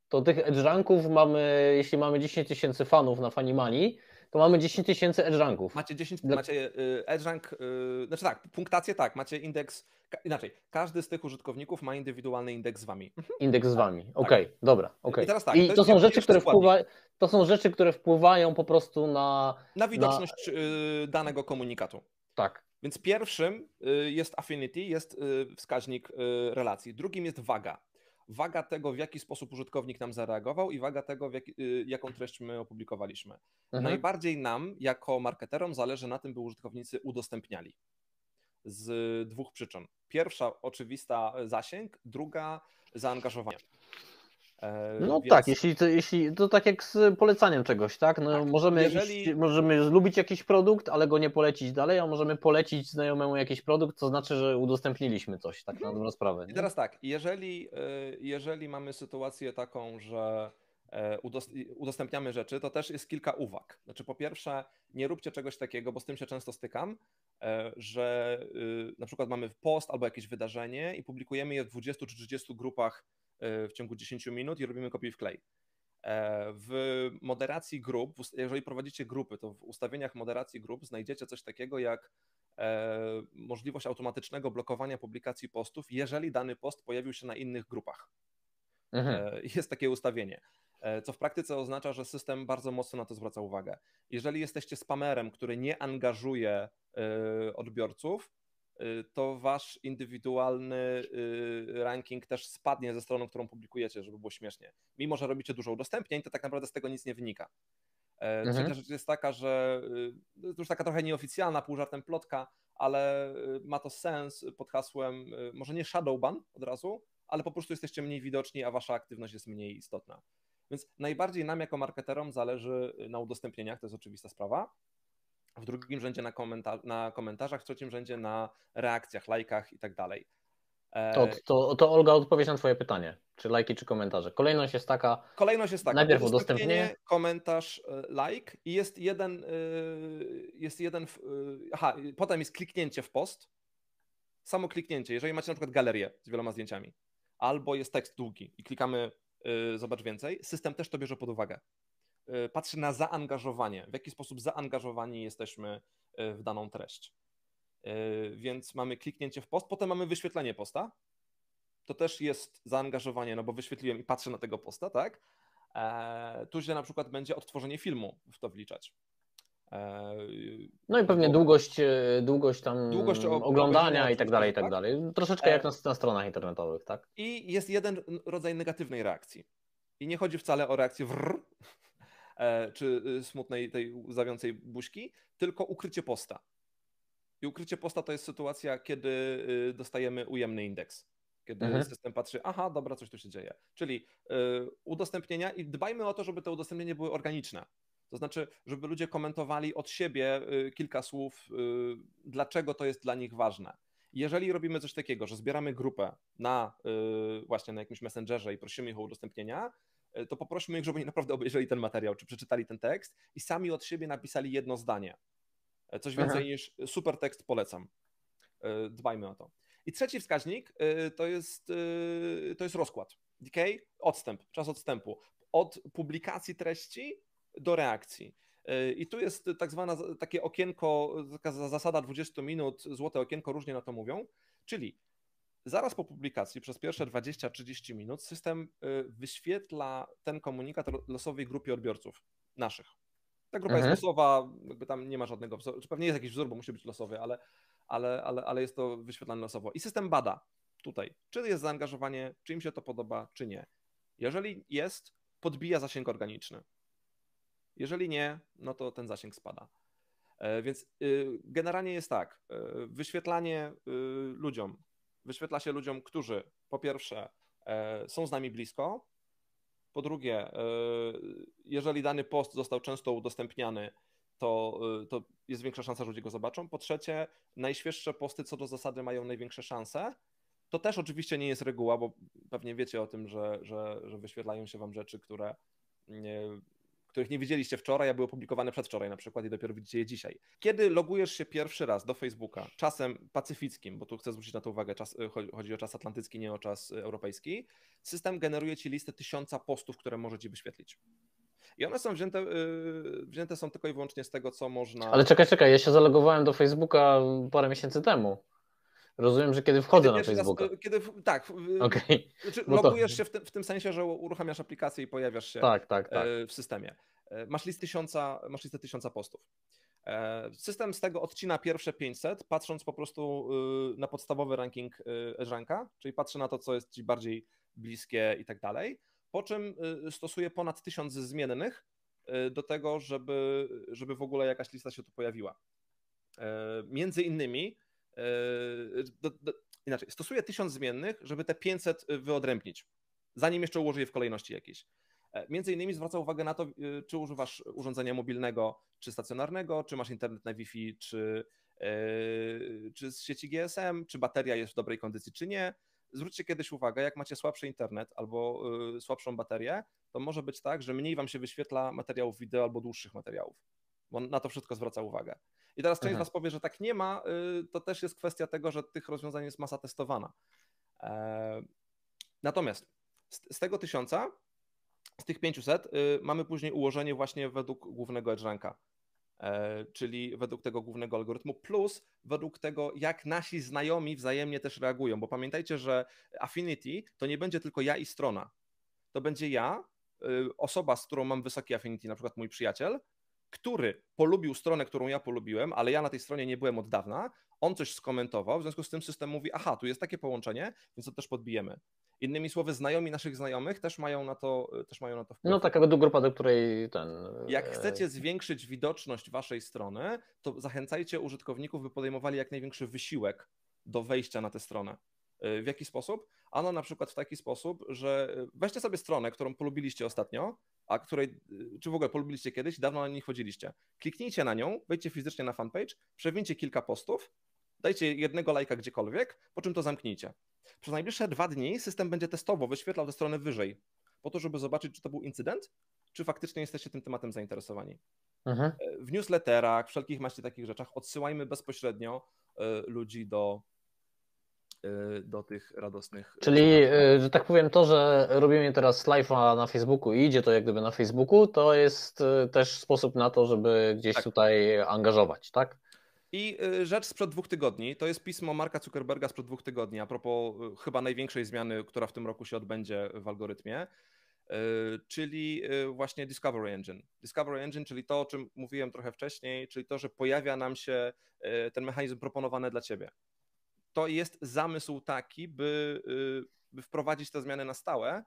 Speaker 1: to tych edge ranków mamy, jeśli mamy 10 tysięcy fanów na Fanimani, to mamy 10 tysięcy edge ranków.
Speaker 2: Macie 10,
Speaker 1: Dla-
Speaker 2: macie y, EdgeRank, y, znaczy tak, punktację tak, macie indeks, inaczej, każdy z tych użytkowników ma indywidualny indeks z wami.
Speaker 1: Indeks z wami. Okej, dobra. okej.
Speaker 2: I teraz tak,
Speaker 1: I
Speaker 2: to
Speaker 1: to, są rzeczy, które
Speaker 2: składnik.
Speaker 1: wpływa, to są rzeczy, które wpływają po prostu na.
Speaker 2: Na widoczność y, danego komunikatu.
Speaker 1: Tak.
Speaker 2: Więc pierwszym y, jest affinity, jest y, wskaźnik relacji. Drugim jest waga. Waga tego, w jaki sposób użytkownik nam zareagował i waga tego, w jaki, y, jaką treść my opublikowaliśmy.
Speaker 1: Mhm.
Speaker 2: Najbardziej nam, jako marketerom, zależy na tym, by użytkownicy udostępniali. Z dwóch przyczyn. Pierwsza, oczywista, zasięg, druga, zaangażowanie. E,
Speaker 1: No
Speaker 2: więc-
Speaker 1: tak, jeśli to, jeśli to tak jak z polecaniem czegoś, tak? No,
Speaker 2: Tak,
Speaker 1: możemy,
Speaker 2: jeżeli-
Speaker 1: iść, możemy lubić jakiś produkt, ale go nie polecić dalej, a możemy polecić znajomemu jakiś produkt, to znaczy, że udostępnili coś, tak na dobrą sprawę.
Speaker 2: I
Speaker 1: Nie?
Speaker 2: teraz tak, jeżeli, y, jeżeli mamy sytuację taką, że e, udos- udostępniamy rzeczy, to też jest kilka uwag. Znaczy, po pierwsze, nie róbcie czegoś takiego, bo z tym się często stykam, e, że y, na przykład mamy post albo jakieś wydarzenie i publikujemy je w 20 czy 30 grupach w ciągu 10 minut i robimy kopiuj wklej. E, W moderacji grup, w jeżeli prowadzicie grupy, to w ustawieniach moderacji grup znajdziecie coś takiego jak e, możliwość automatycznego blokowania publikacji postów, jeżeli dany post pojawił się na innych grupach.
Speaker 1: Mhm.
Speaker 2: E, Jest takie ustawienie, co w praktyce oznacza, że system bardzo mocno na to zwraca uwagę. Jeżeli jesteście spamerem, który nie angażuje odbiorców, to wasz indywidualny e, ranking też spadnie ze stroną, którą publikujecie, żeby było śmiesznie. Mimo, że robicie dużo udostępnień, to tak naprawdę z tego nic nie wynika. E,
Speaker 1: Mhm.
Speaker 2: Trzecia rzecz jest taka, że y, to już taka trochę nieoficjalna, pół żartem plotka, ale y, ma to sens pod hasłem, y, może nie shadowban od razu, ale po prostu jesteście mniej widoczni, a wasza aktywność jest mniej istotna. Więc najbardziej nam jako marketerom zależy na udostępnieniach, to jest oczywista sprawa. W drugim rzędzie na, komenta- na komentarzach, w trzecim rzędzie na reakcjach, lajkach i tak dalej. E,
Speaker 1: To, to, to Olga odpowiedź na Twoje pytanie. Czy lajki, czy komentarze. Kolejność jest taka,
Speaker 2: Kolejność jest taka.
Speaker 1: Najpierw
Speaker 2: udostępnienie, komentarz, e, like i jest jeden, e, jest jeden, aha, potem jest kliknięcie w post, samo kliknięcie, jeżeli macie na przykład galerię z wieloma zdjęciami, albo jest tekst długi i klikamy zobacz więcej, system też to bierze pod uwagę. E, Patrzy na zaangażowanie, w jaki sposób zaangażowani jesteśmy e, w daną treść. E, Więc mamy kliknięcie w post, potem mamy wyświetlenie posta, to też jest zaangażowanie, no bo wyświetliłem i patrzę na tego posta, tak? E, tu się na przykład będzie odtworzenie filmu w to wliczać. E,
Speaker 1: no i pewnie długość, e, długość tam
Speaker 2: Długość o-
Speaker 1: oglądania i tak dalej, i tak
Speaker 2: oczywiście,
Speaker 1: dalej. Troszeczkę jak na, na stronach internetowych, tak?
Speaker 2: I jest jeden rodzaj negatywnej reakcji. I nie chodzi wcale o reakcję wrr, czy y, smutnej tej łzawiącej buźki, tylko ukrycie posta. I ukrycie posta to jest sytuacja, kiedy y, dostajemy ujemny indeks. Kiedy
Speaker 1: Mhm.
Speaker 2: system patrzy, aha, dobra, coś tu się dzieje. Czyli y, udostępnienia i dbajmy o to, żeby te udostępnienia były organiczne. To znaczy, żeby ludzie komentowali od siebie kilka słów, dlaczego to jest dla nich ważne. Jeżeli robimy coś takiego, że zbieramy grupę na właśnie na jakimś messengerze i prosimy ich o udostępnienia, to poprośmy ich, żeby oni naprawdę obejrzeli ten materiał, czy przeczytali ten tekst i sami od siebie napisali jedno zdanie. E, Coś
Speaker 1: Aha.
Speaker 2: więcej niż super tekst polecam. Dbajmy o to. I trzeci wskaźnik to jest, to jest rozkład. Decay, odstęp, czas odstępu. Od publikacji treści do reakcji. I tu jest tak zwane takie okienko, taka za- zasada 20 minut, złote okienko, różnie na to mówią, czyli zaraz po publikacji, przez pierwsze 20-30 minut, system y, wyświetla ten komunikat losowej grupie odbiorców naszych. Ta grupa
Speaker 1: Mhm.
Speaker 2: jest losowa, jakby tam nie ma żadnego wzoru, czy pewnie jest jakiś wzór, bo musi być losowy, ale, ale, ale, ale jest to wyświetlane losowo. I system bada tutaj, czy jest zaangażowanie, czy im się to podoba, czy nie. Jeżeli jest, podbija zasięg organiczny. Jeżeli nie, no to ten zasięg spada. E, Więc y, generalnie jest tak, y, wyświetlanie y, ludziom, wyświetla się ludziom, którzy po pierwsze e, są z nami blisko, Po drugie, jeżeli dany post został często udostępniany, to, to jest większa szansa, że ludzie go zobaczą. Po trzecie, najświeższe posty co do zasady mają największe szanse. To też oczywiście nie jest reguła, bo pewnie wiecie o tym, że, że, że wyświetlają się wam rzeczy, które których nie widzieliście wczoraj, a były opublikowane przedwczoraj na przykład i dopiero widzicie je dzisiaj. Kiedy logujesz się pierwszy raz do Facebooka czasem pacyfickim, bo tu chcę zwrócić na to uwagę, czas, chodzi o czas atlantycki, nie o czas europejski, system generuje ci listę tysiąca postów, które może ci wyświetlić. I one są wzięte, yy, wzięte są tylko i wyłącznie z tego, co można.
Speaker 1: Ale czekaj, czekaj, ja się zalogowałem do Facebooka parę miesięcy temu. Rozumiem, że kiedy wchodzę kiedy na Facebooka. Raz,
Speaker 2: kiedy, tak.
Speaker 1: Okay.
Speaker 2: Znaczy, logujesz to... się w tym, w tym, sensie, że uruchamiasz aplikację i pojawiasz się
Speaker 1: tak, tak, tak.
Speaker 2: w systemie. E, masz, list tysiąca, masz listę tysiąca postów. E, system z tego odcina pierwsze 500, patrząc po prostu y, na podstawowy ranking y, czyli patrzy na to, co jest ci bardziej bliskie i tak dalej, po czym y, stosuje ponad tysiąc zmiennych do tego, żeby, żeby w ogóle jakaś lista się tu pojawiła. Między innymi do, do, inaczej, stosuje tysiąc zmiennych, żeby te 500 wyodrębnić, zanim jeszcze ułoży je w kolejności jakiejś. E, między innymi zwraca uwagę na to, y, czy używasz urządzenia mobilnego, czy stacjonarnego, czy masz internet na Wi-Fi, czy, e, czy z sieci GSM, czy bateria jest w dobrej kondycji, czy nie. Zwróćcie kiedyś uwagę, jak macie słabszy internet albo y, słabszą baterię, to może być tak, że mniej wam się wyświetla materiałów wideo albo dłuższych materiałów, bo na to wszystko zwraca uwagę. I teraz część z Was powie, że tak nie ma, y, to też jest kwestia tego, że tych rozwiązań jest masa testowana. E, natomiast z tego tysiąca z tych 500 y, mamy później ułożenie właśnie według głównego EdgeRanka, e, czyli według tego głównego algorytmu, plus według tego, jak nasi znajomi wzajemnie też reagują, bo pamiętajcie, że affinity to nie będzie tylko ja i strona. To będzie ja, y, osoba, z którą mam wysoki affinity, na przykład mój przyjaciel, który polubił stronę, którą ja polubiłem, ale ja na tej stronie nie byłem od dawna, on coś skomentował, w związku z tym system mówi, aha, tu jest takie połączenie, więc to też podbijemy. Innymi słowy, znajomi naszych znajomych też mają na to, też mają na to wpływ.
Speaker 1: No taka grupa, do której ten...
Speaker 2: Jak e, chcecie zwiększyć widoczność waszej strony, to zachęcajcie użytkowników, by podejmowali jak największy wysiłek do wejścia na tę stronę. E, w jaki sposób? Ano na przykład w taki sposób, że e, weźcie sobie stronę, którą polubiliście ostatnio, a której, czy w ogóle polubiliście kiedyś, dawno na niej chodziliście. Kliknijcie na nią, wejdźcie fizycznie na fanpage, przewincie kilka postów, dajcie jednego lajka gdziekolwiek, po czym to zamknijcie. Przez najbliższe dwa dni system będzie testowo wyświetlał te strony wyżej, po to, żeby zobaczyć, czy to był incydent, czy faktycznie jesteście tym tematem zainteresowani. Mhm. E, w newsletterach, wszelkich maści takich rzeczach odsyłajmy bezpośrednio e, ludzi do, e, do tych radosnych.
Speaker 1: Czyli, że tak powiem, to, że robimy teraz live'a na Facebooku i idzie to jak gdyby na Facebooku, to jest też sposób na to, żeby gdzieś tak. tutaj angażować, tak?
Speaker 2: I y, rzecz sprzed dwóch tygodni, to jest pismo Marka Zuckerberga sprzed dwóch tygodni, a propos y, chyba największej zmiany, która w tym roku się odbędzie w algorytmie, y, czyli właśnie Discovery Engine. Discovery Engine, czyli to, o czym mówiłem trochę wcześniej, czyli to, że pojawia nam się ten mechanizm proponowany dla ciebie. To jest zamysł taki, by, by wprowadzić te zmiany na stałe.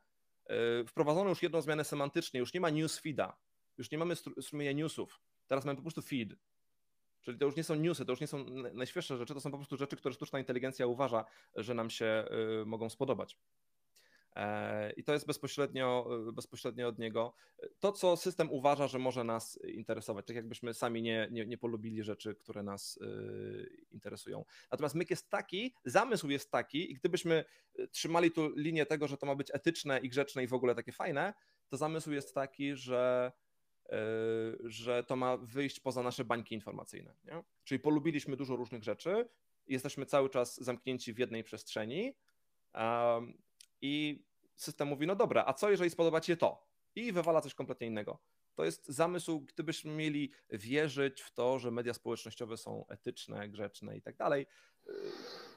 Speaker 2: Wprowadzono już jedną zmianę semantycznie, już nie ma newsfeeda, już nie mamy strumienia newsów, teraz mamy po prostu feed Czyli to już nie są newsy, to już nie są najświeższe rzeczy, to są po prostu rzeczy, które sztuczna inteligencja uważa, że nam się y, mogą spodobać. E, I to jest bezpośrednio, y, bezpośrednio od niego. To, co system uważa, że może nas interesować, tak jakbyśmy sami nie, nie, nie polubili rzeczy, które nas y, interesują. Natomiast myk jest taki, zamysł jest taki, i gdybyśmy trzymali tu linię tego, że to ma być etyczne i grzeczne i w ogóle takie fajne, to zamysł jest taki, że E, że to ma wyjść poza nasze bańki informacyjne. Nie? Czyli polubiliśmy dużo różnych rzeczy, jesteśmy cały czas zamknięci w jednej przestrzeni i system mówi, no dobra, a co jeżeli spodoba Ci to? I wywala coś kompletnie innego. To jest zamysł, gdybyśmy mieli wierzyć w to, że media społecznościowe są etyczne, grzeczne i tak dalej.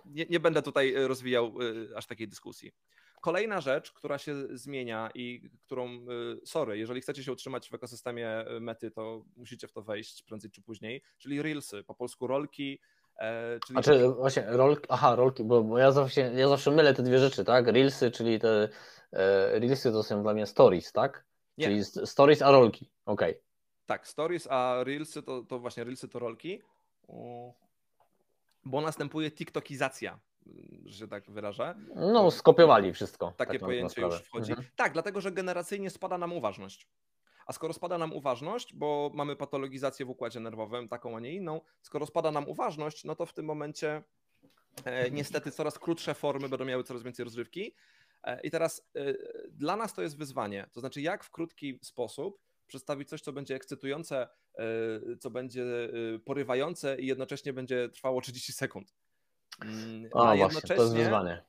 Speaker 2: Nie, nie będę tutaj rozwijał e, aż takiej dyskusji. Kolejna rzecz, która się zmienia i którą, y, sorry, jeżeli chcecie się utrzymać w ekosystemie y, mety, to musicie w to wejść prędzej czy później, czyli Reelsy, po polsku rolki.
Speaker 1: E, czyli... Znaczy właśnie rolki, aha, rolki, bo, bo ja, zawsze, ja zawsze mylę te dwie rzeczy, tak? Reelsy, czyli te e, Reelsy to są dla mnie stories, tak? Nie. Czyli stories, a rolki, okej. Okay.
Speaker 2: Tak, stories, a Reelsy to, to właśnie Reelsy to rolki, bo następuje TikTokizacja że się tak wyrażę.
Speaker 1: No, skopiowali wszystko.
Speaker 2: Takie tak pojęcie już wchodzi. Mhm. Tak, dlatego że generacyjnie spada nam uważność. A skoro spada nam uważność, bo mamy patologizację w układzie nerwowym, taką, a nie inną, skoro spada nam uważność, no to w tym momencie e, niestety coraz krótsze formy będą miały coraz więcej rozrywki. E, I teraz e, dla nas to jest wyzwanie. To znaczy, jak w krótki sposób przedstawić coś, co będzie ekscytujące, e, co będzie e, porywające i jednocześnie będzie trwało 30 sekund.
Speaker 1: Mm, a, właśnie, to jest wyzwanie.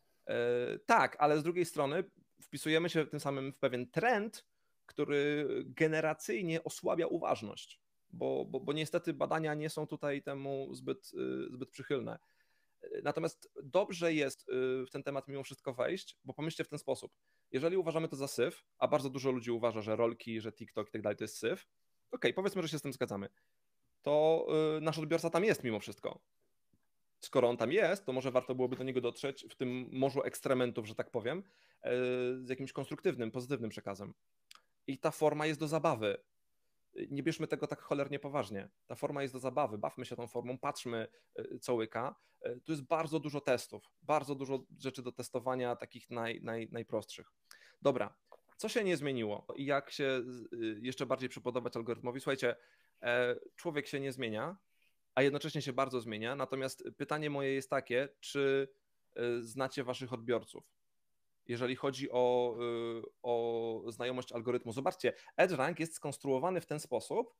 Speaker 2: Tak, ale z drugiej strony wpisujemy się tym samym w pewien trend, który generacyjnie osłabia uważność, bo, bo, bo niestety badania nie są tutaj temu zbyt, y, zbyt przychylne. Natomiast dobrze jest y, w ten temat mimo wszystko wejść, bo pomyślcie w ten sposób. Jeżeli uważamy to za syf, a bardzo dużo ludzi uważa, że rolki, że TikTok i tak dalej to jest syf, okej, powiedzmy, że się z tym zgadzamy, to y, nasz odbiorca tam jest mimo wszystko. Skoro on tam jest, to może warto byłoby do niego dotrzeć w tym morzu ekstrementów, że tak powiem, z jakimś konstruktywnym, pozytywnym przekazem. I ta forma jest do zabawy. Nie bierzmy tego tak cholernie poważnie. Ta forma jest do zabawy, bawmy się tą formą, patrzmy e, co łyka. E, tu jest bardzo dużo testów, bardzo dużo rzeczy do testowania, takich naj, naj, najprostszych. Dobra, co się nie zmieniło i jak się y, jeszcze bardziej przypodobać algorytmowi? Słuchajcie, e, człowiek się nie zmienia, a jednocześnie się bardzo zmienia. Natomiast pytanie moje jest takie, czy znacie waszych odbiorców? Jeżeli chodzi o, y, o znajomość algorytmu. Zobaczcie, EdgeRank jest skonstruowany w ten sposób,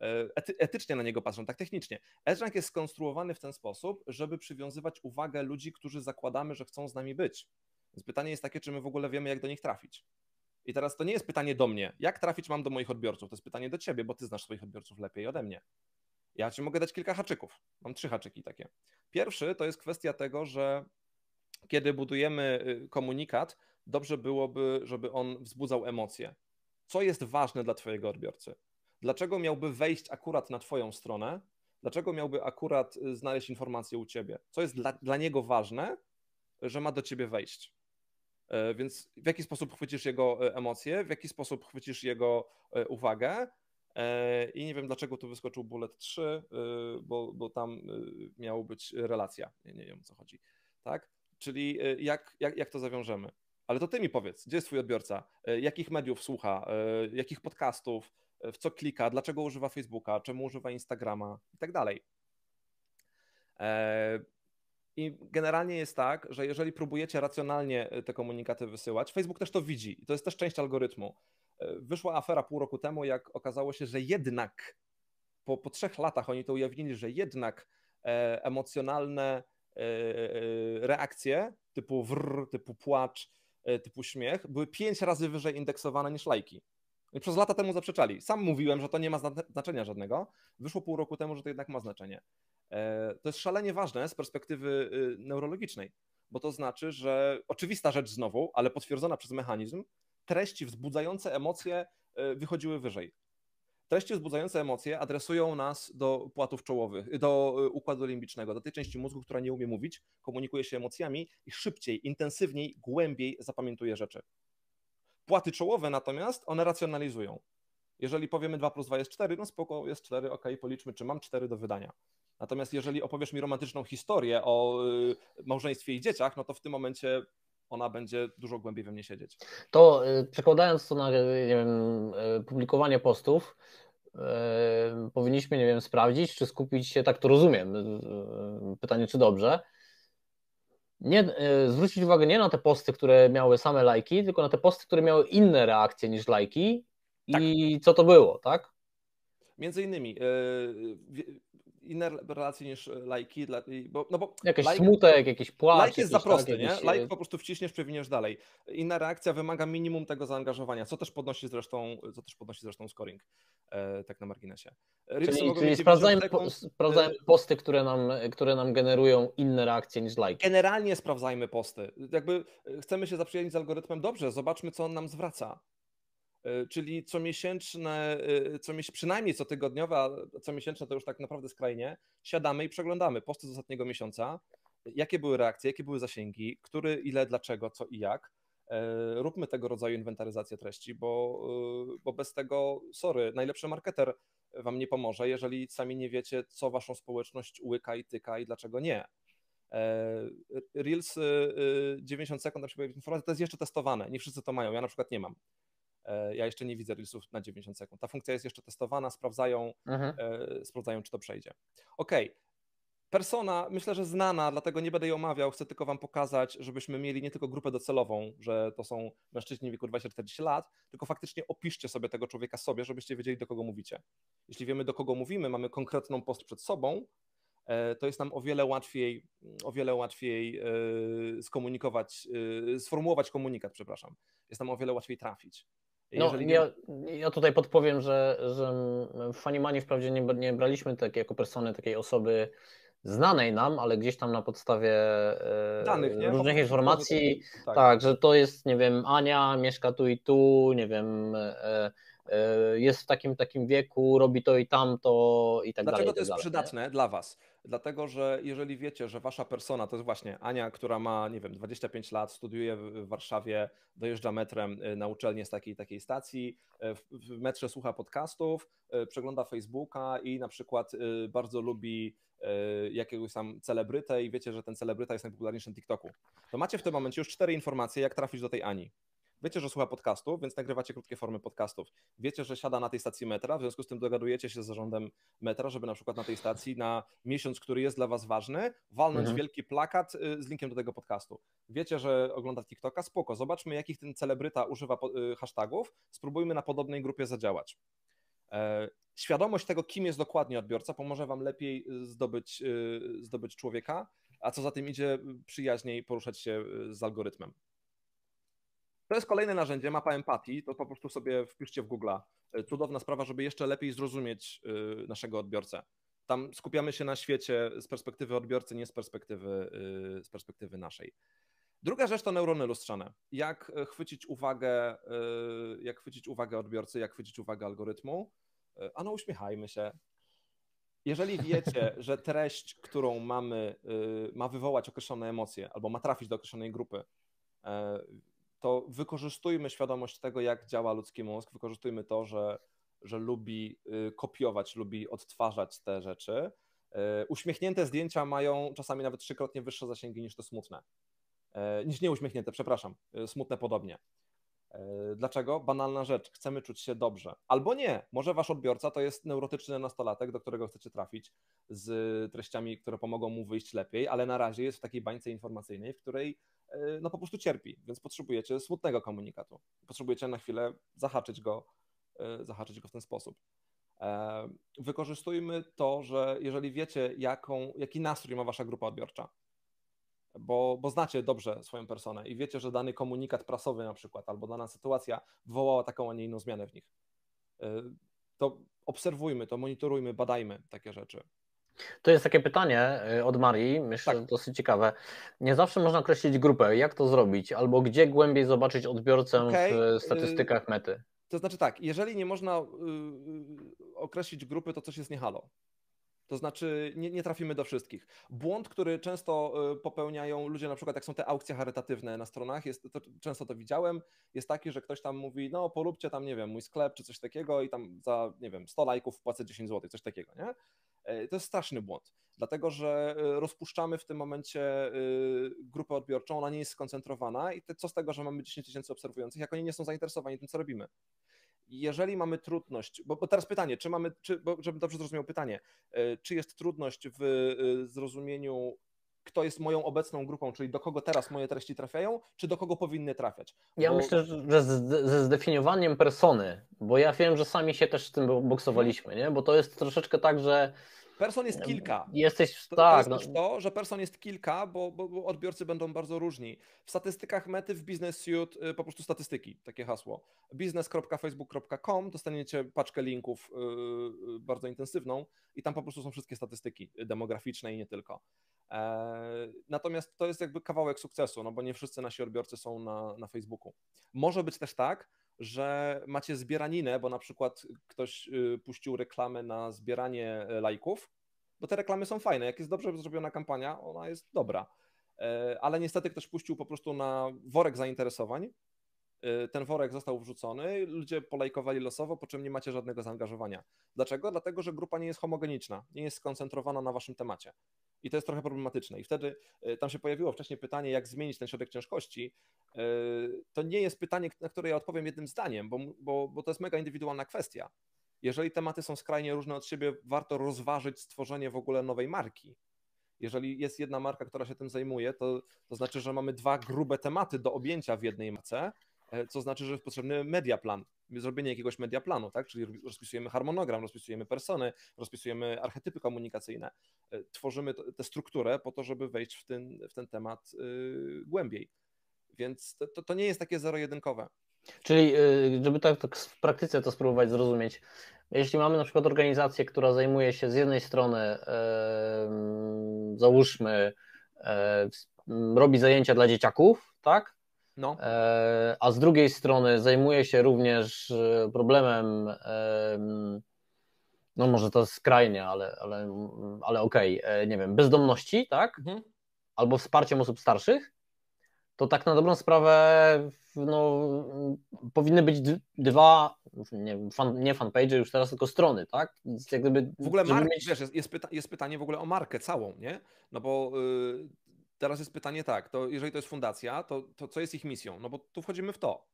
Speaker 2: e, ety, etycznie na niego patrzą, tak technicznie. EdgeRank jest skonstruowany w ten sposób, żeby przywiązywać uwagę ludzi, którzy zakładamy, że chcą z nami być. Więc pytanie jest takie, czy my w ogóle wiemy, jak do nich trafić. I teraz to nie jest pytanie do mnie, jak trafić mam do moich odbiorców, to jest pytanie do ciebie, bo ty znasz swoich odbiorców lepiej ode mnie. Ja ci mogę dać kilka haczyków. Mam trzy haczyki takie. Pierwszy to jest kwestia tego, że kiedy budujemy y, komunikat, dobrze byłoby, żeby on wzbudzał emocje. Co jest ważne dla Twojego odbiorcy? Dlaczego miałby wejść akurat na Twoją stronę? Dlaczego miałby akurat y, znaleźć informację u Ciebie? Co jest dla, dla niego ważne, że ma do Ciebie wejść? E, więc w jaki sposób chwycisz jego e, emocje, w jaki sposób chwycisz jego e, uwagę. I nie wiem, dlaczego tu wyskoczył bullet 3, bo, bo tam miała być relacja. Nie, nie wiem o co chodzi. Tak? Czyli e, jak, jak, jak to zawiążemy? Ale to ty mi powiedz, gdzie jest twój odbiorca? E, jakich mediów słucha? E, jakich podcastów? W co klika? Dlaczego używa Facebooka? Czemu używa Instagrama? I tak dalej. I generalnie jest tak, że jeżeli próbujecie racjonalnie te komunikaty wysyłać, Facebook też to widzi i to jest też część algorytmu. Wyszła afera pół roku temu, jak okazało się, że jednak po, po trzech latach oni to ujawnili, że jednak emocjonalne reakcje typu wrr, typu płacz, e, typu śmiech były pięć razy wyżej indeksowane niż lajki. I przez lata temu zaprzeczali. Sam mówiłem, że to nie ma znaczenia żadnego. Wyszło pół roku temu, że to jednak ma znaczenie. To jest szalenie ważne z perspektywy y, neurologicznej, bo to znaczy, że oczywista rzecz znowu, ale potwierdzona przez mechanizm, treści wzbudzające emocje wychodziły wyżej. Treści wzbudzające emocje adresują nas do płatów czołowych, do y, układu limbicznego, do tej części mózgu, która nie umie mówić, komunikuje się emocjami i szybciej, intensywniej, głębiej zapamiętuje rzeczy. Płaty czołowe natomiast, one racjonalizują. Jeżeli powiemy 2 plus 2 jest 4, no spoko, jest 4, ok, policzmy, czy mam 4 do wydania. Natomiast jeżeli opowiesz mi romantyczną historię o y, małżeństwie i dzieciach, no to w tym momencie ona będzie dużo głębiej we mnie siedzieć.
Speaker 1: To y, przekładając to na nie wiem, y, publikowanie postów, y, powinniśmy, nie wiem, sprawdzić, czy skupić się, tak to rozumiem, pytanie, czy dobrze, nie, zwrócić uwagę nie na te posty, które miały same lajki, tylko na te posty, które miały inne reakcje niż lajki tak. i co to było, tak?
Speaker 2: Między innymi inne relacje niż e, lajki. Bo, no bo
Speaker 1: jakiś like, smutek, jakiś płacz.
Speaker 2: Like jest za prosty, tak, nie? Jakiś... Like po prostu wciśniesz, przewiniesz dalej. Inna reakcja wymaga minimum tego zaangażowania, co też podnosi zresztą, co też podnosi zresztą scoring, e, tak na marginesie.
Speaker 1: Czyli, czyli sprawdzajmy, po, sprawdzajmy e, posty, które nam, które nam generują inne reakcje niż like.
Speaker 2: Generalnie sprawdzajmy posty. Jakby chcemy się zaprzyjaźnić z algorytmem, dobrze, zobaczmy, co on nam zwraca. E, czyli comiesięczne, e, co przynajmniej cotygodniowe, a comiesięczne to już tak naprawdę skrajnie, siadamy i przeglądamy posty z ostatniego miesiąca, jakie były reakcje, jakie były zasięgi, który, ile, dlaczego, co i jak. E, róbmy tego rodzaju inwentaryzację treści, bo, bo bez tego, sorry, najlepszy marketer wam nie pomoże, jeżeli sami nie wiecie, co waszą społeczność łyka i tyka i dlaczego nie. Reels 90 sekund na przykład to jest jeszcze testowane, nie wszyscy to mają, ja na przykład nie mam. Ja jeszcze nie widzę Reelsów na 90 sekund. Ta funkcja jest jeszcze testowana, sprawdzają, mhm. sprawdzają czy to przejdzie. Ok, persona, myślę, że znana, dlatego nie będę jej omawiał, chcę tylko Wam pokazać, żebyśmy mieli nie tylko grupę docelową, że to są mężczyźni w wieku 20-40 lat, tylko faktycznie opiszcie sobie tego człowieka sobie, żebyście wiedzieli, do kogo mówicie. Jeśli wiemy, do kogo mówimy, mamy konkretną post przed sobą, e, to jest nam o wiele łatwiej, o wiele łatwiej e, skomunikować, e, sformułować komunikat, przepraszam. Jest nam o wiele łatwiej trafić.
Speaker 1: No, ja, ja, tutaj podpowiem, że, że w Fanimani wprawdzie nie, nie braliśmy tak jako persony takiej osoby znanej nam, ale gdzieś tam na podstawie e, Danych, nie? różnych informacji, tak. tak. że to jest, nie wiem, Ania, mieszka tu i tu, nie wiem, e, jest w takim takim wieku, robi to i tamto i tak
Speaker 2: Dlaczego
Speaker 1: dalej.
Speaker 2: Dlaczego to jest przydatne nie? dla Was? Dlatego, że jeżeli wiecie, że Wasza persona to jest właśnie Ania, która ma, nie wiem, 25 lat, studiuje w Warszawie, dojeżdża metrem na uczelnię z takiej takiej stacji, w metrze słucha podcastów, przegląda Facebooka i na przykład bardzo lubi E, jakiegoś tam celebrytę i wiecie, że ten celebryta jest najpopularniejszy na TikToku, to macie w tym momencie już cztery informacje, jak trafić do tej Ani. Wiecie, że słucha podcastów, więc nagrywacie krótkie formy podcastów. Wiecie, że siada na tej stacji metra, w związku z tym dogadujecie się z zarządem metra, żeby na przykład na tej stacji na miesiąc, który jest dla Was ważny, walnąć mhm. wielki plakat y, z linkiem do tego podcastu. Wiecie, że ogląda TikToka, spoko, zobaczmy jakich ten celebryta używa y, hashtagów, spróbujmy na podobnej grupie zadziałać. E, świadomość tego, kim jest dokładnie odbiorca, pomoże Wam lepiej y, zdobyć, zdobyć człowieka, a co za tym idzie, przyjaźniej poruszać się z algorytmem. To jest kolejne narzędzie, mapa empatii, to po prostu sobie wpiszcie w Google. Cudowna sprawa, żeby jeszcze lepiej zrozumieć naszego odbiorcę. Tam skupiamy się na świecie z perspektywy odbiorcy, nie z perspektywy, z perspektywy naszej. Druga rzecz to neurony lustrzane. Jak chwycić uwagę, jak chwycić uwagę odbiorcy, jak chwycić uwagę algorytmu. E, a no uśmiechajmy się. Jeżeli wiecie, że treść, którą mamy, ma wywołać określone emocje albo ma trafić do określonej grupy, e, to wykorzystujmy świadomość tego, jak działa ludzki mózg, wykorzystujmy to, że, że lubi y, kopiować, lubi odtwarzać te rzeczy. E, uśmiechnięte zdjęcia mają czasami nawet trzykrotnie wyższe zasięgi niż te smutne. Niż nieuśmiechnięte, przepraszam, smutne podobnie. Dlaczego? Banalna rzecz, chcemy czuć się dobrze. Albo nie, może wasz odbiorca to jest neurotyczny nastolatek, do którego chcecie trafić z treściami, które pomogą mu wyjść lepiej, ale na razie jest w takiej bańce informacyjnej, w której no po prostu cierpi, więc potrzebujecie smutnego komunikatu. Potrzebujecie na chwilę zahaczyć go, e, zahaczyć go w ten sposób. Wykorzystujmy to, że jeżeli wiecie, jaką, jaki nastrój ma wasza grupa odbiorcza, bo, bo znacie dobrze swoją personę i wiecie, że dany komunikat prasowy na przykład albo dana sytuacja wywołała taką, a nie inną zmianę w nich. Y, to obserwujmy, to monitorujmy, badajmy takie rzeczy.
Speaker 1: To jest takie pytanie y, od Marii, myślę, tak. dosyć ciekawe. Nie zawsze można określić grupę. Jak to zrobić? Albo gdzie głębiej zobaczyć odbiorcę okay. w y, statystykach mety?
Speaker 2: To znaczy tak, jeżeli nie można określić grupy, to coś jest nie halo. To znaczy nie, nie, trafimy do wszystkich. Błąd, który często y, popełniają ludzie, na przykład jak są te aukcje charytatywne na stronach, jest, to, często to widziałem, jest taki, że ktoś tam mówi, no polubcie tam, nie wiem, mój sklep czy coś takiego i tam za, nie wiem, 100 lajków płacę 10 zł, coś takiego, nie? E, to jest straszny błąd, dlatego że y, rozpuszczamy w tym momencie y, grupę odbiorczą, ona nie jest skoncentrowana i te, co z tego, że mamy 10 tysięcy obserwujących, jak oni nie są zainteresowani tym, co robimy. Jeżeli mamy trudność, bo, bo teraz pytanie, czy mamy, czy, bo, żebym dobrze zrozumiał pytanie, e, czy jest trudność w e, zrozumieniu, kto jest moją obecną grupą, czyli do kogo teraz moje treści trafiają, czy do kogo powinny trafiać?
Speaker 1: Ja myślę, że ze zdefiniowaniem persony, bo ja wiem, że sami się też z tym boksowaliśmy, nie? bo to jest troszeczkę tak, że
Speaker 2: Person jest kilka.
Speaker 1: Jesteś,
Speaker 2: to,
Speaker 1: tak.
Speaker 2: To jest no. to, że person jest kilka, bo, bo, bo, odbiorcy będą bardzo różni. W statystykach mety w Business Suite y, po prostu statystyki, takie hasło. business.facebook.com dostaniecie paczkę linków yy, bardzo intensywną i tam po prostu są wszystkie statystyki demograficzne i nie tylko. E, natomiast to jest jakby kawałek sukcesu, no bo nie wszyscy nasi odbiorcy są na, na Facebooku. Może być też tak, że macie zbieraninę, bo na przykład ktoś y, puścił reklamę na zbieranie e, lajków, bo te reklamy są fajne. Jak jest dobrze zrobiona kampania, ona jest dobra. E, ale niestety ktoś puścił po prostu na worek zainteresowań. Ten worek został wrzucony, ludzie polajkowali losowo, po czym nie macie żadnego zaangażowania. Dlaczego? Dlatego, że grupa nie jest homogeniczna, nie jest skoncentrowana na waszym temacie. I to jest trochę problematyczne. I wtedy y, tam się pojawiło wcześniej pytanie, jak zmienić ten środek ciężkości. Y, to nie jest pytanie, na które ja odpowiem jednym zdaniem, bo, bo, bo to jest mega indywidualna kwestia. Jeżeli tematy są skrajnie różne od siebie, warto rozważyć stworzenie w ogóle nowej marki. Jeżeli jest jedna marka, która się tym zajmuje, to, to znaczy, że mamy dwa grube tematy do objęcia w jednej marce, e, co znaczy, że jest potrzebny mediaplan, zrobienie jakiegoś mediaplanu, tak? Czyli rozpisujemy harmonogram, rozpisujemy persony, rozpisujemy archetypy komunikacyjne, e, tworzymy tę strukturę po to, żeby wejść w ten, w ten temat yy, głębiej. Więc to, to nie jest takie zero-jedynkowe.
Speaker 1: Czyli, y, żeby tak, tak w praktyce to spróbować zrozumieć, jeśli mamy na przykład organizację, która zajmuje się z jednej strony, załóżmy, robi zajęcia dla dzieciaków, tak? No. E, a z drugiej strony zajmuje się również e, problemem, no może to skrajnie, ale, ale, ale okej, okay, e, nie wiem, bezdomności, tak? Mhm. Albo wsparciem osób starszych, to tak na dobrą sprawę no, powinny być dwa, nie, fan, nie fanpage już teraz, tylko strony, tak?
Speaker 2: Jak gdyby, w ogóle marki, mieć... wiesz, jest, jest, pyta, jest, pytanie w ogóle o markę całą, nie? No bo yy, teraz jest pytanie tak, to jeżeli to jest fundacja, to, to co jest ich misją? No bo tu wchodzimy w to.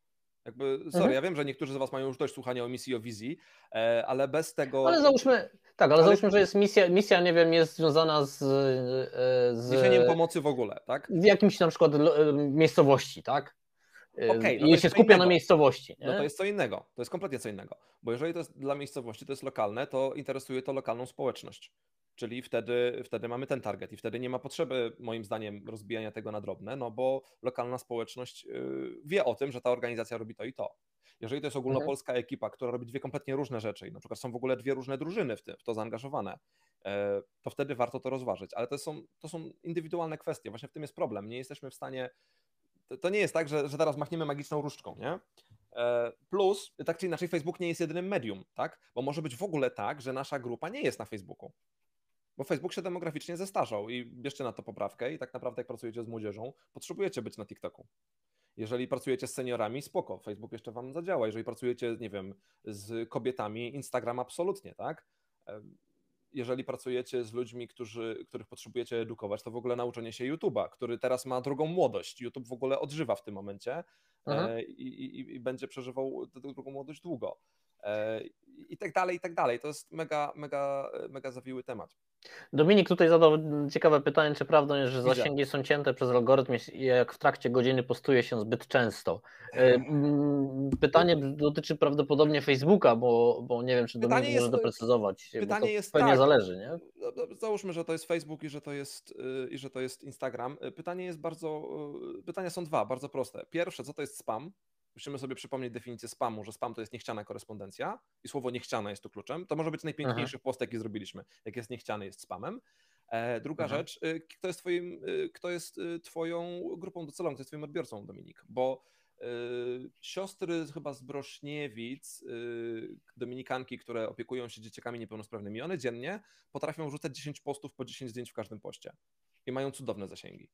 Speaker 2: Jakby, sorry, mhm. ja wiem, że niektórzy z Was mają już dość słuchania o misji, o wizji, e, ale bez tego.
Speaker 1: Ale załóżmy, tak, ale, ale... załóżmy, że jest misja, misja, nie wiem, jest związana z. E,
Speaker 2: z niesieniem pomocy w ogóle, tak?
Speaker 1: W jakimś na przykład e, miejscowości, tak? Okay, no I się skupia na miejscowości.
Speaker 2: Nie? No to jest co innego, to jest kompletnie co innego. Bo jeżeli to jest dla miejscowości, to jest lokalne, to interesuje to lokalną społeczność. Czyli wtedy, wtedy mamy ten target i wtedy nie ma potrzeby, moim zdaniem, rozbijania tego na drobne, no bo lokalna społeczność y, wie o tym, że ta organizacja robi to i to. Jeżeli to jest ogólnopolska mhm. ekipa, która robi dwie kompletnie różne rzeczy, na przykład są w ogóle dwie różne drużyny w, tym, w to zaangażowane, e, to wtedy warto to rozważyć. Ale to są, to są indywidualne kwestie. Właśnie w tym jest problem. Nie jesteśmy w stanie. To, to nie jest tak, że, że teraz machniemy magiczną różdżką, nie? E, plus, tak czy inaczej, Facebook nie jest jedynym medium, tak? Bo może być w ogóle tak, że nasza grupa nie jest na Facebooku. Bo Facebook się demograficznie zestarzał i bierzcie na to poprawkę i tak naprawdę jak pracujecie z młodzieżą, potrzebujecie być na TikToku. Jeżeli pracujecie z seniorami, spoko, Facebook jeszcze wam zadziała. Jeżeli pracujecie, nie wiem, z kobietami, Instagram absolutnie, tak? Jeżeli pracujecie z ludźmi, którzy, których potrzebujecie edukować, to w ogóle nauczenie się YouTube'a, który teraz ma drugą młodość. YouTube w ogóle odżywa w tym momencie e, i, i, i, będzie przeżywał tę drugą młodość długo. I tak dalej, i tak dalej. To jest mega, mega, mega zawiły temat.
Speaker 1: Dominik tutaj zadał ciekawe pytanie, czy prawdą jest, że zasięgi są cięte przez algorytm, jak w trakcie godziny postuje się zbyt często. E, pytanie dotyczy prawdopodobnie Facebooka, bo, bo nie wiem, czy pytanie Dominik jest, może doprecyzować. Pytanie jest pewnie tak, zależy, nie?
Speaker 2: No, no, załóżmy, że to jest Facebook i że to jest, y, i że to jest Instagram. Pytanie jest bardzo, y, pytania są dwa, bardzo proste. Pierwsze, co to jest spam? Musimy sobie przypomnieć definicję spamu, że spam to jest niechciana korespondencja i słowo niechciana jest tu kluczem. To może być najpiękniejszy post, jaki zrobiliśmy. Jak jest niechciany, jest spamem. E, druga Aha. rzecz, y, kto jest, twoim, y, kto jest y, twoją grupą docelową, kto jest twoim odbiorcą, Dominik, bo siostry chyba z Brośniewic, y, dominikanki, które opiekują się dzieciakami niepełnosprawnymi, one dziennie potrafią rzucać 10 postów po 10 zdjęć w każdym poście i mają cudowne zasięgi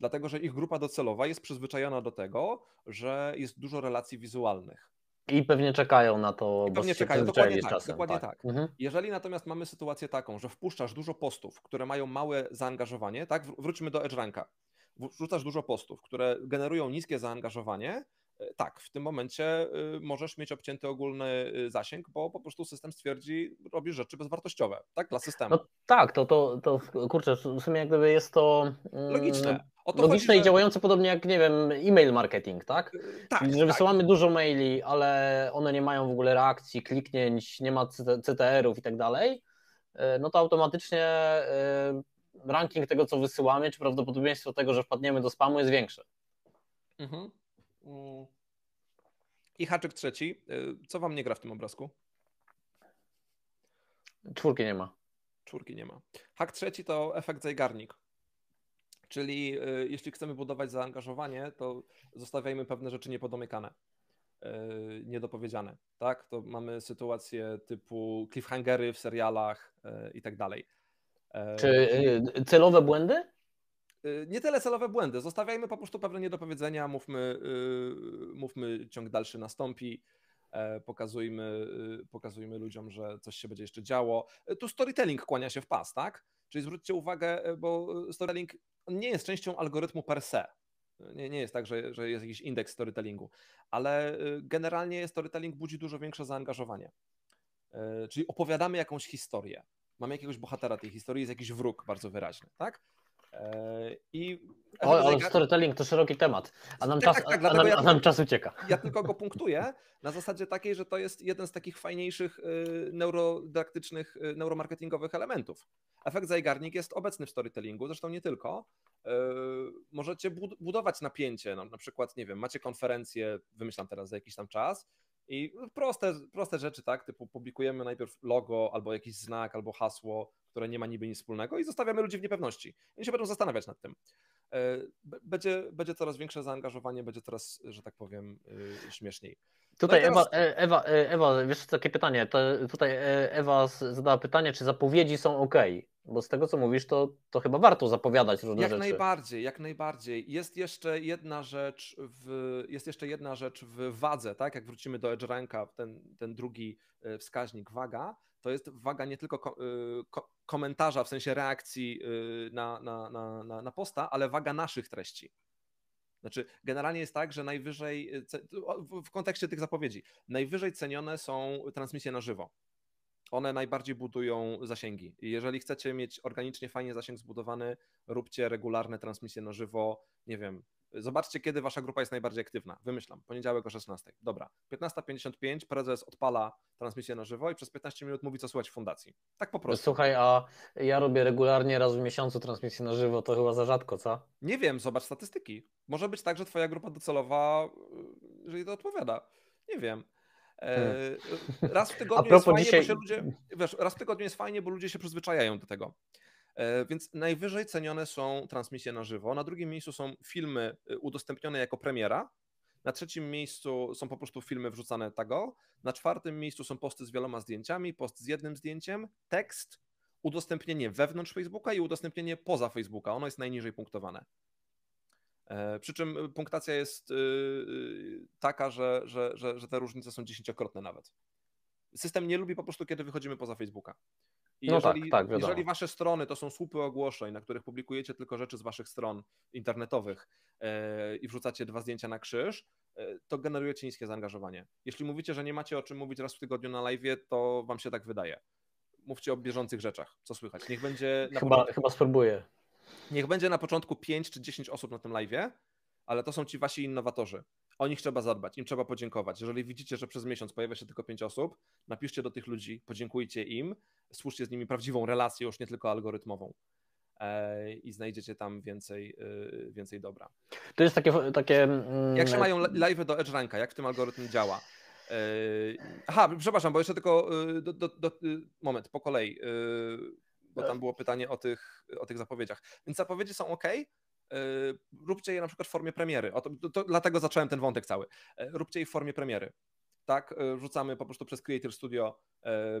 Speaker 2: dlatego że ich grupa docelowa jest przyzwyczajona do tego, że jest dużo relacji wizualnych.
Speaker 1: I pewnie czekają na to.
Speaker 2: I pewnie czekają, dokładnie tak. Czasem, dokładnie tak. tak. Mhm. Jeżeli natomiast mamy sytuację taką, że wpuszczasz dużo postów, które mają małe zaangażowanie, tak, wróćmy do EdgeRanka. Wrzucasz dużo postów, które generują niskie zaangażowanie, tak, w tym momencie y, możesz mieć obcięty ogólny y, zasięg, bo po prostu system stwierdzi, robisz rzeczy bezwartościowe, tak, dla systemu. No
Speaker 1: tak, to, to, to kurczę, w sumie jak gdyby jest to
Speaker 2: mm, logiczne.
Speaker 1: logiczne chodzi, i działające podobnie jak, nie wiem, e-mail marketing, tak? Y, tak, Czyli, że tak. wysyłamy dużo maili, ale one nie mają w ogóle reakcji, kliknięć, nie ma CTR-ów i tak dalej, no to automatycznie ranking tego, co wysyłamy, czy prawdopodobieństwo tego, że wpadniemy do spamu jest większe. Mhm.
Speaker 2: I haczyk trzeci. Y, co wam nie gra w tym obrazku?
Speaker 1: Czwórki nie ma.
Speaker 2: Czwórki nie ma. Hak trzeci to efekt zajgarnik. Czyli y, jeśli chcemy budować zaangażowanie, to zostawiajmy pewne rzeczy niepodomykane, y, niedopowiedziane. Tak? To mamy sytuacje typu cliffhangery w serialach i tak dalej.
Speaker 1: Czy celowe błędy?
Speaker 2: Y, nie tyle celowe błędy. Zostawiajmy po prostu pewne niedopowiedzenia, mówmy, yy, mówmy ciąg dalszy nastąpi, e, pokazujmy, yy, pokazujmy ludziom, że coś się będzie jeszcze działo. E, tu storytelling kłania się w pas, tak? Czyli zwróćcie uwagę, bo storytelling nie jest częścią algorytmu per se. Nie, nie jest tak, że, że jest jakiś indeks storytellingu, ale generalnie storytelling budzi dużo większe zaangażowanie. Czyli opowiadamy jakąś historię. Mamy jakiegoś bohatera tej historii, jest jakiś wróg bardzo wyraźny, tak?
Speaker 1: E, I o, ale storytelling to szeroki temat, a nam, tak, czas, tak, tak, a nam, ja, a nam czas ucieka.
Speaker 2: Ja tylko go punktuję na zasadzie takiej, że to jest jeden z takich fajniejszych y, neurodydaktycznych, y, neuromarketingowych elementów. Efekt zajgarnik jest obecny w storytellingu, zresztą nie tylko. Y, możecie budować napięcie, no, na przykład, nie wiem, macie konferencję, wymyślam teraz za jakiś tam czas i proste, proste rzeczy, tak, typu publikujemy najpierw logo albo jakiś znak, albo hasło, które nie ma niby nic wspólnego i zostawiamy ludzi w niepewności. Oni się będą zastanawiać nad tym. E, będzie, będzie coraz większe zaangażowanie, będzie coraz, że tak powiem, y, śmieszniej.
Speaker 1: Tutaj no teraz... Ewa, e, Ewa, e, Ewa, wiesz takie pytanie, to tutaj Ewa zadała pytanie, czy zapowiedzi są ok? Bo z tego co mówisz, to, to chyba warto zapowiadać różne
Speaker 2: jak
Speaker 1: rzeczy.
Speaker 2: Jak najbardziej, jak najbardziej. Jest jeszcze jedna rzecz w, jest jeszcze jedna rzecz w wadze, tak? Jak wrócimy do EdgeRanka, ten, ten drugi wskaźnik waga, to jest waga nie tylko ko ko komentarza, w sensie reakcji na, na, na, na posta, ale waga naszych treści. Znaczy, generalnie jest tak, że najwyżej, w kontekście tych zapowiedzi, najwyżej cenione są transmisje na żywo. One najbardziej budują zasięgi. I jeżeli chcecie mieć organicznie fajnie zasięg zbudowany, róbcie regularne transmisje na żywo, nie wiem, Zobaczcie, kiedy wasza grupa jest najbardziej aktywna. Wymyślam, poniedziałek o 16. Dobra, 15.55 prezes odpala transmisję na żywo i przez 15 minut mówi, co słychać w fundacji. Tak po prostu.
Speaker 1: Słuchaj, a ja robię regularnie raz w miesiącu transmisję na żywo, to chyba za rzadko, co?
Speaker 2: Nie wiem, zobacz statystyki. Może być tak, że twoja grupa docelowa, jeżeli to odpowiada. Nie wiem. E, hmm. Raz w tygodniu jest fajnie, dzisiaj... bo się ludzie, wiesz, raz w tygodniu jest fajnie, bo ludzie się przyzwyczajają do tego. E, więc najwyżej cenione są transmisje na żywo. Na drugim miejscu są filmy y, udostępnione jako premiera. Na trzecim miejscu są po prostu filmy wrzucane tago. Na czwartym miejscu są posty z wieloma zdjęciami, post z jednym zdjęciem, tekst, udostępnienie wewnątrz Facebooka i udostępnienie poza Facebooka. Ono jest najniżej punktowane. E, przy czym punktacja jest y, y, taka, że, że, że, że te różnice są dziesięciokrotne nawet. System nie lubi po prostu, kiedy wychodzimy poza Facebooka. I no jeżeli, tak, tak, jeżeli wasze strony to są słupy ogłoszeń, na których publikujecie tylko rzeczy z waszych stron internetowych yy, i wrzucacie dwa zdjęcia na krzyż, yy, to generujecie niskie zaangażowanie. Jeśli mówicie, że nie macie o czym mówić raz w tygodniu na live, to wam się tak wydaje. Mówcie o bieżących rzeczach, co słychać. Niech będzie.
Speaker 1: chyba, początku, chyba spróbuję.
Speaker 2: Niech będzie na początku 5 czy 10 osób na tym live, ale to są ci wasi innowatorzy. O nich trzeba zadbać, im trzeba podziękować. Jeżeli widzicie, że przez miesiąc pojawia się tylko pięć osób, napiszcie do tych ludzi, podziękujcie im, stwórzcie z nimi prawdziwą relację, już nie tylko algorytmową e, i znajdziecie tam więcej, e, więcej dobra.
Speaker 1: To jest takie... takie mm,
Speaker 2: jak się mają live do EdgeRanka, jak w tym algorytm działa? E, aha, przepraszam, bo jeszcze tylko do, do, do, moment, po kolei, bo tam było pytanie o tych, o tych zapowiedziach. Więc zapowiedzi są ok, Yy, róbcie je na przykład w formie premiery. O to, to, to, dlatego zacząłem ten wątek cały. Yy, róbcie je w formie premiery. Tak, yy, wrzucamy po prostu przez Creator Studio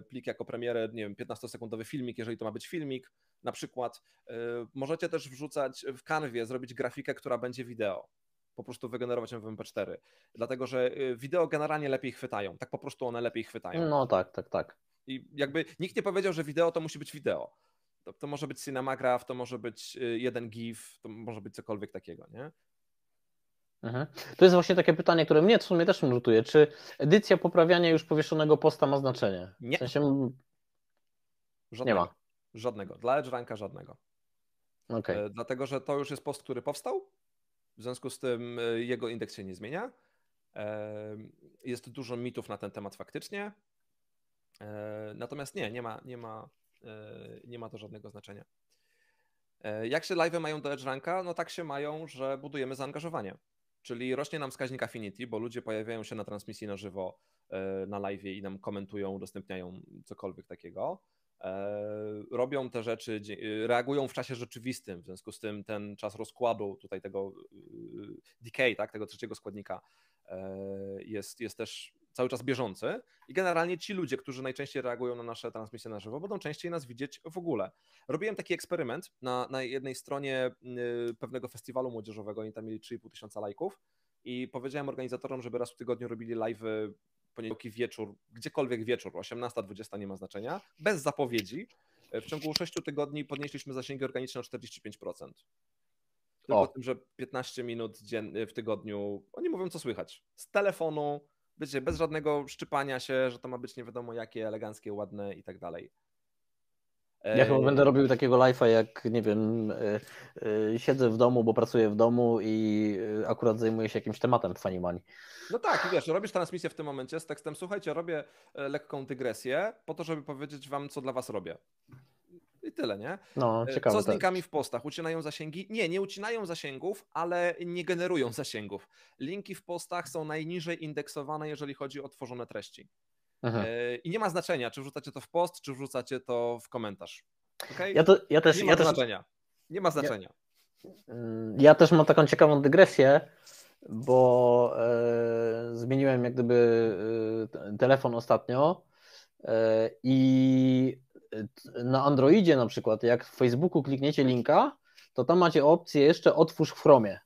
Speaker 2: plik jako premierę, nie wiem, 15-sekundowy filmik, jeżeli to ma być filmik, na przykład. Możecie też wrzucać w kanwie, zrobić grafikę, która będzie wideo. Po prostu wygenerować ją w MP4. Dlatego, że wideo generalnie lepiej chwytają. Tak po prostu one lepiej chwytają.
Speaker 1: No tak, tak, tak.
Speaker 2: I jakby nikt nie powiedział, że wideo to musi być wideo to, to może być Cinemagraph, to może być y, jeden GIF, to może być cokolwiek takiego, nie?
Speaker 1: Mhm. To jest właśnie takie pytanie, które mnie w sumie też nurtuje. Czy edycja poprawiania już powieszonego posta ma znaczenie?
Speaker 2: Nie.
Speaker 1: W sensie...
Speaker 2: Żadnego. Nie ma. Żadnego. Dla EdgeRanka żadnego.
Speaker 1: Okay.
Speaker 2: E, dlatego, że to już jest post, który powstał. W związku z tym e, jego indeks się nie zmienia. E, jest dużo mitów na ten temat faktycznie. Natomiast nie, nie ma, nie ma, E, nie ma to żadnego znaczenia. E, jak się live mają do Ranka? No tak się mają, że budujemy zaangażowanie. Czyli rośnie nam wskaźnik Affinity, bo ludzie pojawiają się na transmisji na żywo e, na live i nam komentują, udostępniają cokolwiek takiego. Robią te rzeczy, reagują w czasie rzeczywistym, w związku z tym ten czas rozkładu tutaj tego decay, tak, tego trzeciego składnika jest, jest też cały czas bieżący i generalnie ci ludzie, którzy najczęściej reagują na nasze transmisje na żywo, będą częściej nas widzieć w ogóle. Robiłem taki eksperyment na, na jednej stronie y, pewnego festiwalu młodzieżowego, oni tam mieli 3,5 tysiąca lajków i powiedziałem organizatorom, żeby raz w tygodniu robili live poniedziałki wieczór, gdziekolwiek wieczór, 18, 20 nie ma znaczenia, bez zapowiedzi W ciągu 6 tygodni podnieśliśmy zasięgi organiczne o 45%. Tylko o. tym, że 15 minut w tygodniu, oni mówią co słychać. Z telefonu, wiecie, bez żadnego szczypania się, że to ma być nie wiadomo jakie, eleganckie, ładne i tak dalej.
Speaker 1: Ja chyba będę robił takiego live'a, jak nie wiem, e, e, siedzę w domu, bo pracuję w domu i e, akurat zajmuję się jakimś tematem w Fanimani.
Speaker 2: No tak, wiesz, robisz transmisję w tym momencie z tekstem, słuchajcie, robię lekką dygresję po to, żeby powiedzieć wam, co dla was robię. Tyle, nie?
Speaker 1: No, ciekawe.
Speaker 2: Co z linkami w postach? Ucinają zasięgi? Nie, nie ucinają zasięgów, ale nie generują zasięgów. Linki w postach są najniżej indeksowane, jeżeli chodzi o tworzone treści. Aha. E, I nie ma znaczenia, czy wrzucacie to w post, czy wrzucacie to w komentarz. Okay?
Speaker 1: Ja, to, ja też.
Speaker 2: Nie
Speaker 1: ma ja
Speaker 2: znaczenia. Też, nie ma znaczenia.
Speaker 1: Ja, mm, ja, też mam taką ciekawą dygresję, bo e, zmieniłem jak gdyby e, telefon ostatnio e, i na Androidzie na przykład, jak w Facebooku klikniecie linka, to tam macie opcję jeszcze otwórz w Chromie.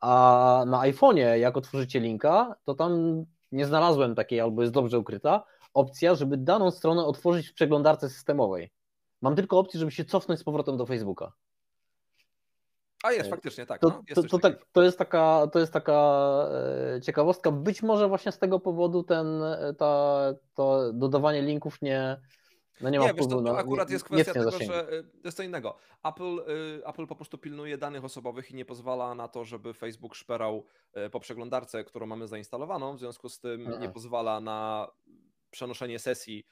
Speaker 1: A na iPhone'ie, jak otworzycie linka, to tam nie znalazłem takiej, albo jest dobrze ukryta, opcja, żeby daną stronę otworzyć w przeglądarce systemowej. Mam tylko opcję, żeby się cofnąć z powrotem do Facebooka.
Speaker 2: A jest, faktycznie tak.
Speaker 1: To,
Speaker 2: no,
Speaker 1: jest to, to, tak, to, jest taka, to jest taka e, ciekawostka. Być może właśnie z tego powodu ten, e, ta, to dodawanie linków nie, no nie, ma
Speaker 2: nie wiesz, to, to akurat jest kwestia tego, zasięgu. że y, to jest co innego. Apple, y, Apple po prostu pilnuje danych osobowych i nie pozwala na to, żeby Facebook szperał y, po przeglądarce, którą mamy zainstalowaną, w związku z tym Aha. nie pozwala na przenoszenie sesji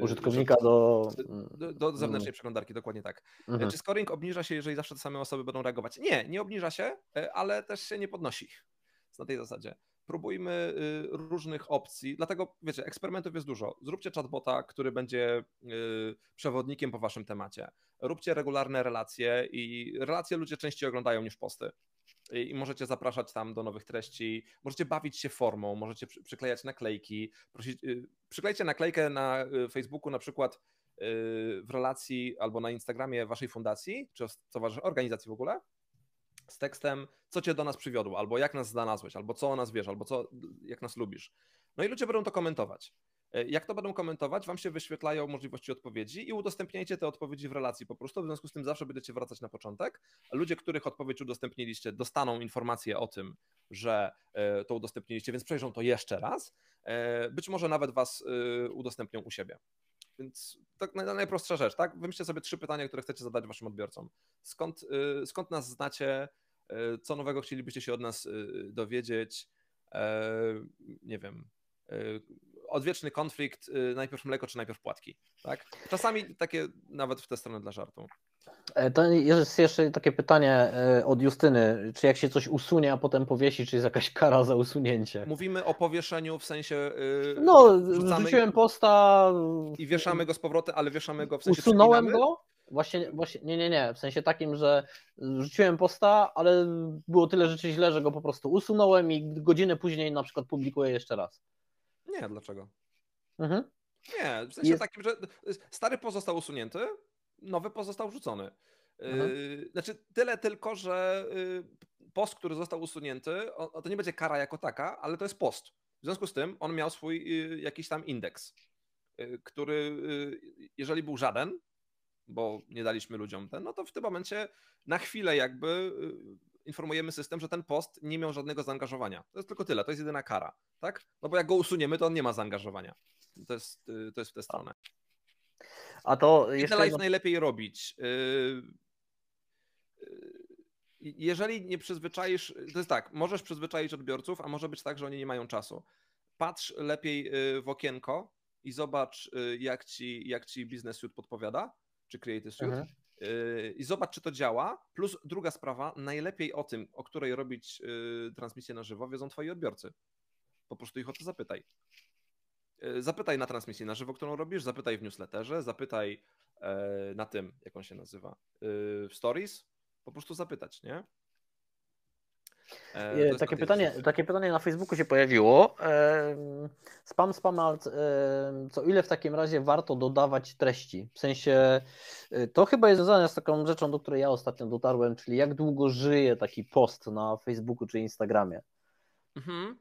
Speaker 1: użytkownika do...
Speaker 2: do, do zewnętrznej przeglądarki, dokładnie tak. Mhm. Czy scoring obniża się, jeżeli zawsze te same osoby będą reagować? Nie, nie obniża się, ale też się nie podnosi. Na tej zasadzie próbujmy y, różnych opcji. Dlatego, wiecie, eksperymentów jest dużo. Zróbcie chatbota, który będzie y, przewodnikiem po waszym temacie. Róbcie regularne relacje i relacje ludzie częściej oglądają niż posty. I możecie zapraszać tam do nowych treści, możecie bawić się formą, możecie przyklejać naklejki. Prosić, y, przyklejcie naklejkę na Facebooku na przykład w relacji albo na Instagramie waszej fundacji, czy organizacji w ogóle, z tekstem, co cię do nas przywiodło, albo jak nas znalazłeś, albo co o nas wiesz, albo co, jak nas lubisz. No i ludzie będą to komentować. E, jak to będą komentować, wam się wyświetlają możliwości odpowiedzi i udostępniajcie te odpowiedzi w relacji po prostu. W związku z tym zawsze będziecie wracać na początek. Ludzie, których odpowiedź udostępniliście, dostaną informację o tym, że e, to udostępniliście, więc przejrzą to jeszcze raz. E, być może nawet was udostępnią u siebie. Więc tak najprostsza rzecz, tak? Wymyślcie sobie trzy pytania, które chcecie zadać waszym odbiorcom. Skąd, y, skąd nas znacie? Y, co nowego chcielibyście się od nas y, dowiedzieć? E, nie wiem. Odwieczny konflikt, najpierw mleko czy najpierw płatki, tak? Czasami takie nawet w tę stronę dla żartu.
Speaker 1: E, to jest jeszcze takie pytanie e, od Justyny. Czy jak się coś usunie, a potem powiesi, czy jest jakaś kara za usunięcie?
Speaker 2: Mówimy o powieszeniu w sensie.
Speaker 1: Yy, no, rzuciłem posta.
Speaker 2: I wieszamy go z powrotem, ale wieszamy go w sensie.
Speaker 1: Usunąłem go? Właśnie, właśnie, nie, nie, nie. W sensie takim, że rzuciłem posta, ale było tyle rzeczy źle, że go po prostu usunąłem i godzinę później na przykład publikuję jeszcze raz.
Speaker 2: Nie, dlaczego? Mhm. Nie, w sensie jest... takim, że stary post został usunięty, nowy pozostał wrzucony. Yy, znaczy tyle tylko, że yy, post, który został usunięty, to nie będzie kara jako taka, ale to jest post. W związku z tym on miał swój yy, jakiś tam indeks, który jeżeli był żaden, bo nie daliśmy ludziom ten, no to w tym momencie na chwilę jakby informujemy system, że ten post nie miał żadnego zaangażowania. To jest tylko tyle, to jest jedyna kara, tak? No bo jak go usuniemy, to on nie ma zaangażowania. To jest, to jest w tę stronę.
Speaker 1: A to
Speaker 2: jeszcze live najlepiej robić. Y, y, jeżeli nie przyzwyczaisz, to jest tak, możesz przyzwyczaić odbiorców, a może być tak, że oni nie mają czasu. Patrz lepiej y, w okienko i zobacz, jak ci, jak ci Business Suite podpowiada, czy Creative Suite. Mhm. I zobacz, czy to działa. Plus druga sprawa, najlepiej o tym, o której robić transmisję na żywo, wiedzą twoi odbiorcy. Po prostu ich o to zapytaj. E, zapytaj na transmisji na żywo, którą robisz, zapytaj w newsletterze, zapytaj e, na tym, jak on się nazywa, e, w stories, po prostu zapytać, nie?
Speaker 1: Takie pytanie, takie pytanie na Facebooku się pojawiło. Spam, spam, alt, co ile w takim razie warto dodawać treści? W sensie, to chyba jest związane z taką rzeczą, do której ja ostatnio dotarłem, czyli jak długo żyje taki post na Facebooku czy Instagramie. Mhm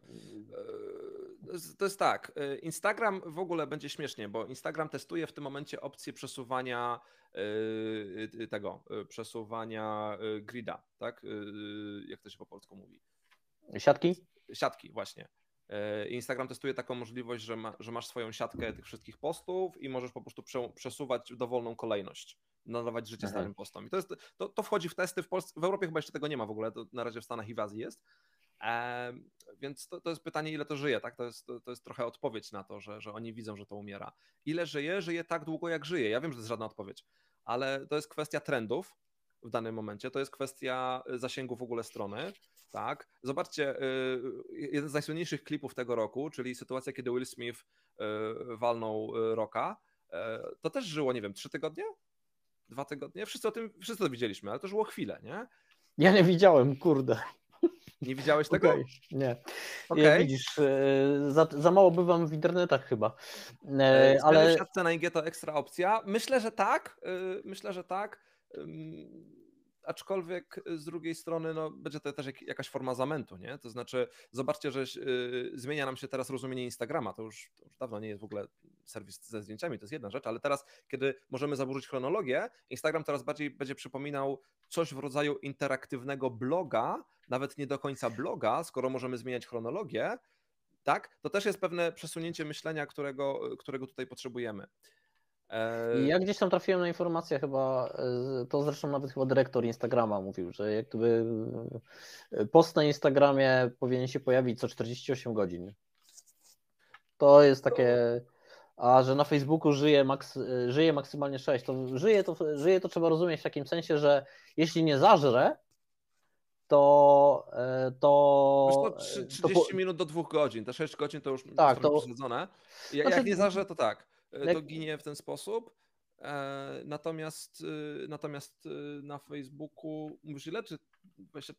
Speaker 2: To jest tak. Y, Instagram w ogóle będzie śmiesznie, bo Instagram testuje w tym momencie opcję przesuwania y, tego, przesuwania grida, tak? Jak to się po polsku mówi?
Speaker 1: Siatki?
Speaker 2: Siatki, właśnie. Instagram testuje taką możliwość, że, ma, że masz swoją siatkę tych wszystkich postów i możesz po prostu przesuwać dowolną kolejność nadawać życie Aha. starym postom. I to, jest, to, to wchodzi w testy w Polsce, w Europie chyba jeszcze tego nie ma w ogóle, to na razie w Stanach i w Azji jest. E, więc to, to jest pytanie, ile to żyje, tak? To jest, to, to jest trochę odpowiedź na to, że, że oni widzą, że to umiera. Ile żyje? Żyje tak długo, jak żyje. Ja wiem, że to jest żadna odpowiedź, ale to jest kwestia trendów w danym momencie, to jest kwestia zasięgu w ogóle strony, tak? Zobaczcie, y, jeden z najsłynniejszych klipów tego roku, czyli sytuacja, kiedy Will Smith y, walnął y, Roka, to też żyło, nie wiem, trzy tygodnie? dwa tygodnie. Wszyscy o tym, wszyscy to widzieliśmy, ale to było chwilę, nie?
Speaker 1: Ja nie widziałem, kurde.
Speaker 2: Nie widziałeś tego?
Speaker 1: Okay, nie. Okay. Widzisz, e, za, za, mało bywam w internetach chyba.
Speaker 2: E, e ale na IG to ekstra opcja. Myślę, że tak. E, myślę, że tak aczkolwiek z drugiej strony no, będzie to też jakaś forma zamętu, nie? To znaczy, zobaczcie, że yy, zmienia nam się teraz rozumienie Instagrama, to już, to już dawno nie jest w ogóle serwis ze zdjęciami, to jest jedna rzecz, ale teraz, kiedy możemy zaburzyć chronologię, Instagram coraz bardziej będzie przypominał coś w rodzaju interaktywnego bloga, nawet nie do końca bloga, skoro możemy zmieniać chronologię, tak? To też jest pewne przesunięcie myślenia, którego, którego tutaj potrzebujemy.
Speaker 1: Ja gdzieś tam trafiłem na informację chyba, e, to zresztą nawet chyba dyrektor Instagrama mówił, że jak gdyby e, post na Instagramie powinien się pojawić co 48 godzin. To jest takie, a że na Facebooku żyje, maks, e, żyje maksymalnie 6, to żyje, to żyje to trzeba rozumieć w takim sensie, że jeśli nie zażre, to.
Speaker 2: to, to 30 to, minut do 2 godzin. Te 6 godzin to już tak, to, przesadzone. Jak znaczy, nie zażre, to tak. E, to ginie w ten sposób. E, natomiast, e, natomiast na Facebooku mówisz ile? Czy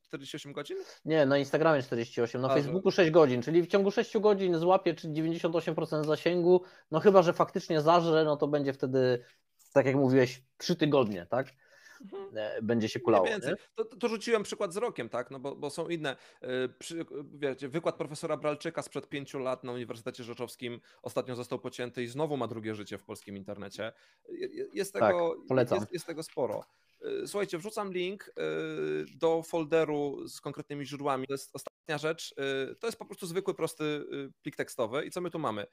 Speaker 2: 48 godzin?
Speaker 1: Nie, na Instagramie 48, na A, Facebooku 6 godzin, czyli w ciągu 6 godzin złapie 98% zasięgu, no chyba, że faktycznie zażre, no to będzie wtedy, tak jak mówiłeś, 3 tygodnie, tak? Mhm. E, będzie się kulało.
Speaker 2: To, to, rzuciłem przykład z rokiem, tak? No bo, bo są inne. E, przy, wiecie, wykład profesora Bralczyka sprzed pięciu lat na Uniwersytecie Rzeczowskim ostatnio został pocięty i znowu ma drugie życie w polskim internecie. Jest tego, tak. Jest, jest tego sporo. E, słuchajcie, wrzucam link do folderu z konkretnymi źródłami. To jest ostatnia rzecz. To jest po prostu zwykły, prosty plik tekstowy. I co my tu mamy?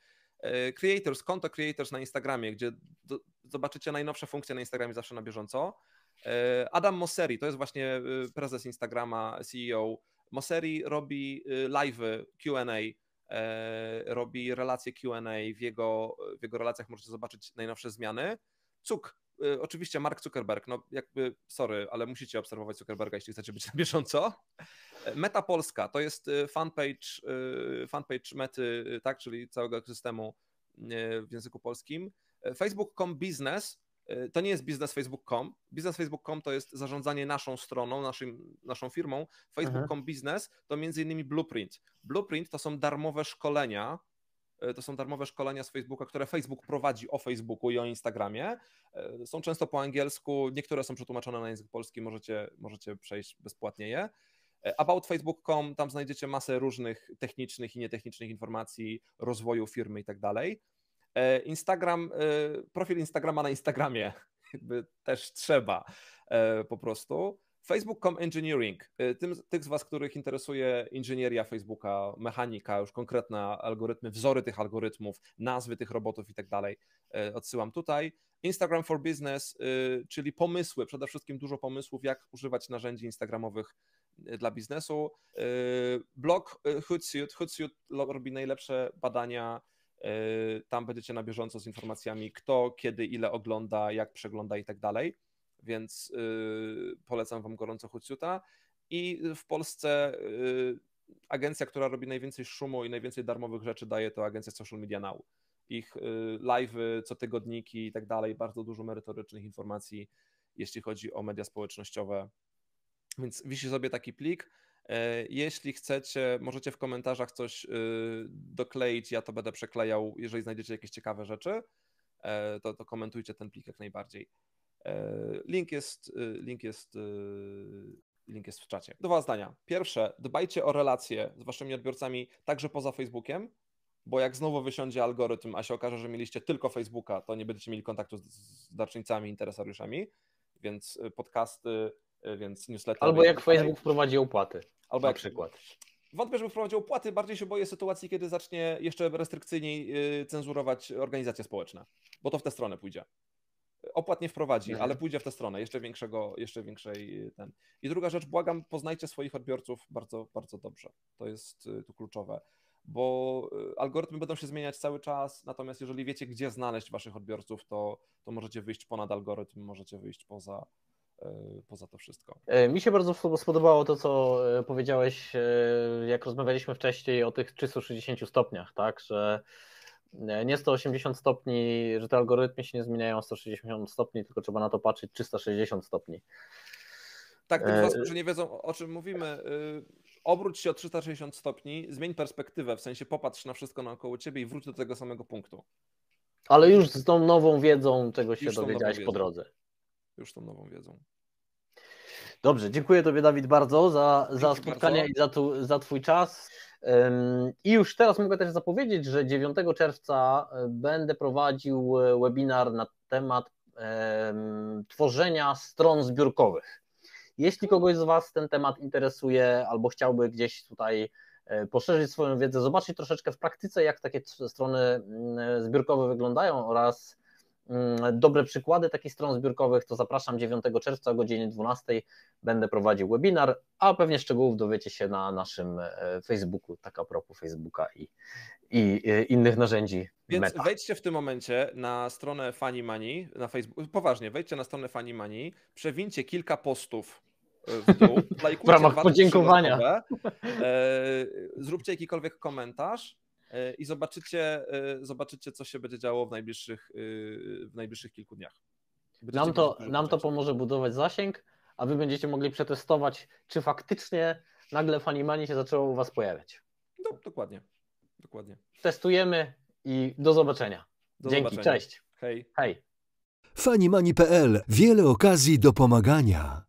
Speaker 2: Creators, konto Creators na Instagramie, gdzie do, zobaczycie najnowsze funkcje na Instagramie zawsze na bieżąco. E, Adam Mosseri, to jest właśnie e, prezes Instagrama, CEO. Mosseri robi e, live QA, robi relacje QA. W jego, w jego relacjach możecie zobaczyć najnowsze zmiany. Cuk, oczywiście Mark Zuckerberg, no jakby, sorry, ale musicie obserwować Zuckerberga, jeśli chcecie być na bieżąco. Meta Polska to jest fanpage, fanpage Mety, tak, czyli całego ekosystemu w języku polskim. Facebook.com Business to nie jest biznes Facebook.com. Biznes Facebook.com to jest zarządzanie naszą stroną, naszym, naszą firmą. Facebook.com Business to między innymi Blueprint. Blueprint to są darmowe szkolenia, e, to są darmowe szkolenia z Facebooka, które Facebook prowadzi o Facebooku i o Instagramie. E, są często po angielsku, niektóre są przetłumaczone na język polski, możecie, możecie przejść bezpłatnie je. Aboutfacebook.com, tam znajdziecie masę różnych technicznych i nietechnicznych informacji, rozwoju firmy i tak dalej. E, Instagram, e, profil Instagrama na Instagramie, jakby też trzeba e, po prostu. Facebook.com Engineering. Tym, tych z Was, których interesuje inżynieria Facebooka, mechanika, już konkretne algorytmy, wzory tych algorytmów, nazwy tych robotów i tak dalej, odsyłam tutaj. Instagram for Business, czyli pomysły, przede wszystkim dużo pomysłów, jak używać narzędzi instagramowych dla biznesu. Blog Hootsuite. Hootsuite robi najlepsze badania tam będziecie na bieżąco z informacjami, kto, kiedy, ile ogląda, jak przegląda i tak dalej. Więc e, polecam Wam gorąco Hootsuite'a. I w Polsce e, agencja, która robi najwięcej szumu i najwięcej darmowych rzeczy, daje to agencja Social Media Now. Ich live'y, cotygodniki i tak dalej, bardzo dużo merytorycznych informacji, jeśli chodzi o media społecznościowe. Więc wisi sobie taki plik. E, jeśli chcecie, możecie w komentarzach coś y, dokleić, ja to będę przeklejał, jeżeli znajdziecie jakieś ciekawe rzeczy, e, to, to komentujcie ten plik jak najbardziej. E, link jest, y, link jest, y, link jest w czacie. Dwa zdania. Pierwsze, dbajcie o relacje z waszymi odbiorcami także poza Facebookiem. bo jak znowu wysiądzie algorytm, a się okaże, że mieliście tylko Facebooka, to nie będziecie mieli kontaktu z, z darczyńcami, interesariuszami, więc podcasty, więc newslettery.
Speaker 1: Albo jak Facebook wprowadzi opłaty.
Speaker 2: Albo
Speaker 1: na
Speaker 2: jak
Speaker 1: przykład.
Speaker 2: Wątpię, żeby wprowadził opłaty, bardziej się boję sytuacji, kiedy zacznie jeszcze restrykcyjniej y, cenzurować organizacje społeczne, bo to w tę stronę pójdzie. Opłat nie wprowadzi,
Speaker 1: Mhm.
Speaker 2: ale pójdzie w tę stronę, jeszcze większego, jeszcze większej ten. I druga rzecz, błagam, poznajcie swoich odbiorców bardzo, bardzo dobrze. To jest y, tu kluczowe, bo y, algorytmy będą się zmieniać cały czas, natomiast jeżeli wiecie, gdzie znaleźć waszych odbiorców, to, to możecie wyjść ponad algorytm, możecie wyjść poza, y, poza to wszystko.
Speaker 1: E, Mi się bardzo spodobało to, co e, powiedziałeś, e, jak rozmawialiśmy wcześniej o tych 360 stopniach, tak, że e, nie 180 stopni, że te algorytmy się nie zmieniają o 160 stopni, tylko trzeba na to patrzeć 360 stopni.
Speaker 2: Tak, tym
Speaker 1: E,
Speaker 2: którzy nie wiedzą o czym mówimy, y, obróć się o 360 stopni, zmień perspektywę, w sensie popatrz na wszystko naokoło ciebie i wróć do tego samego punktu.
Speaker 1: Ale już z tą nową wiedzą, czego się dowiedziałeś po drodze.
Speaker 2: Już tą nową wiedzą.
Speaker 1: Dobrze, dziękuję Tobie Dawid bardzo za, za spotkanie
Speaker 2: bardzo.
Speaker 1: i za, tu, za Twój czas. I już teraz mogę też zapowiedzieć, że 9 czerwca y, będę prowadził y, webinar na temat em, tworzenia stron zbiórkowych. Jeśli kogoś z Was ten temat interesuje albo chciałby gdzieś tutaj e, poszerzyć swoją wiedzę, zobaczyć troszeczkę w praktyce, jak takie strony mm, zbiórkowe wyglądają oraz dobre przykłady takich stron zbiórkowych, to zapraszam 9 czerwca o godzinie 12 będę prowadził webinar, a pewnie szczegółów dowiecie się na naszym e, Facebooku, tak a propos Facebooka i, i e, innych narzędzi
Speaker 2: Więc
Speaker 1: Meta.
Speaker 2: wejdźcie w tym momencie na stronę Funny Money na Facebooku. Poważnie, wejdźcie na stronę Funny Money, przewincie kilka postów y, w dół,
Speaker 1: W ramach podziękowania.
Speaker 2: e, zróbcie jakikolwiek komentarz e, i zobaczycie, e, zobaczycie, co się będzie działo w najbliższych, y, w najbliższych kilku dniach. Będziecie
Speaker 1: Nam to, nam to pomoże budować zasięg, a wy będziecie mogli przetestować, czy faktycznie nagle Fanimani się zaczęło u was pojawiać.
Speaker 2: No, dokładnie. Dokładnie.
Speaker 1: Testujemy i do zobaczenia.
Speaker 2: Do
Speaker 1: Dzięki,
Speaker 2: zobaczenia.
Speaker 1: cześć.
Speaker 2: Hej.
Speaker 1: Hej.
Speaker 3: Fanimani.pl Wiele okazji do pomagania.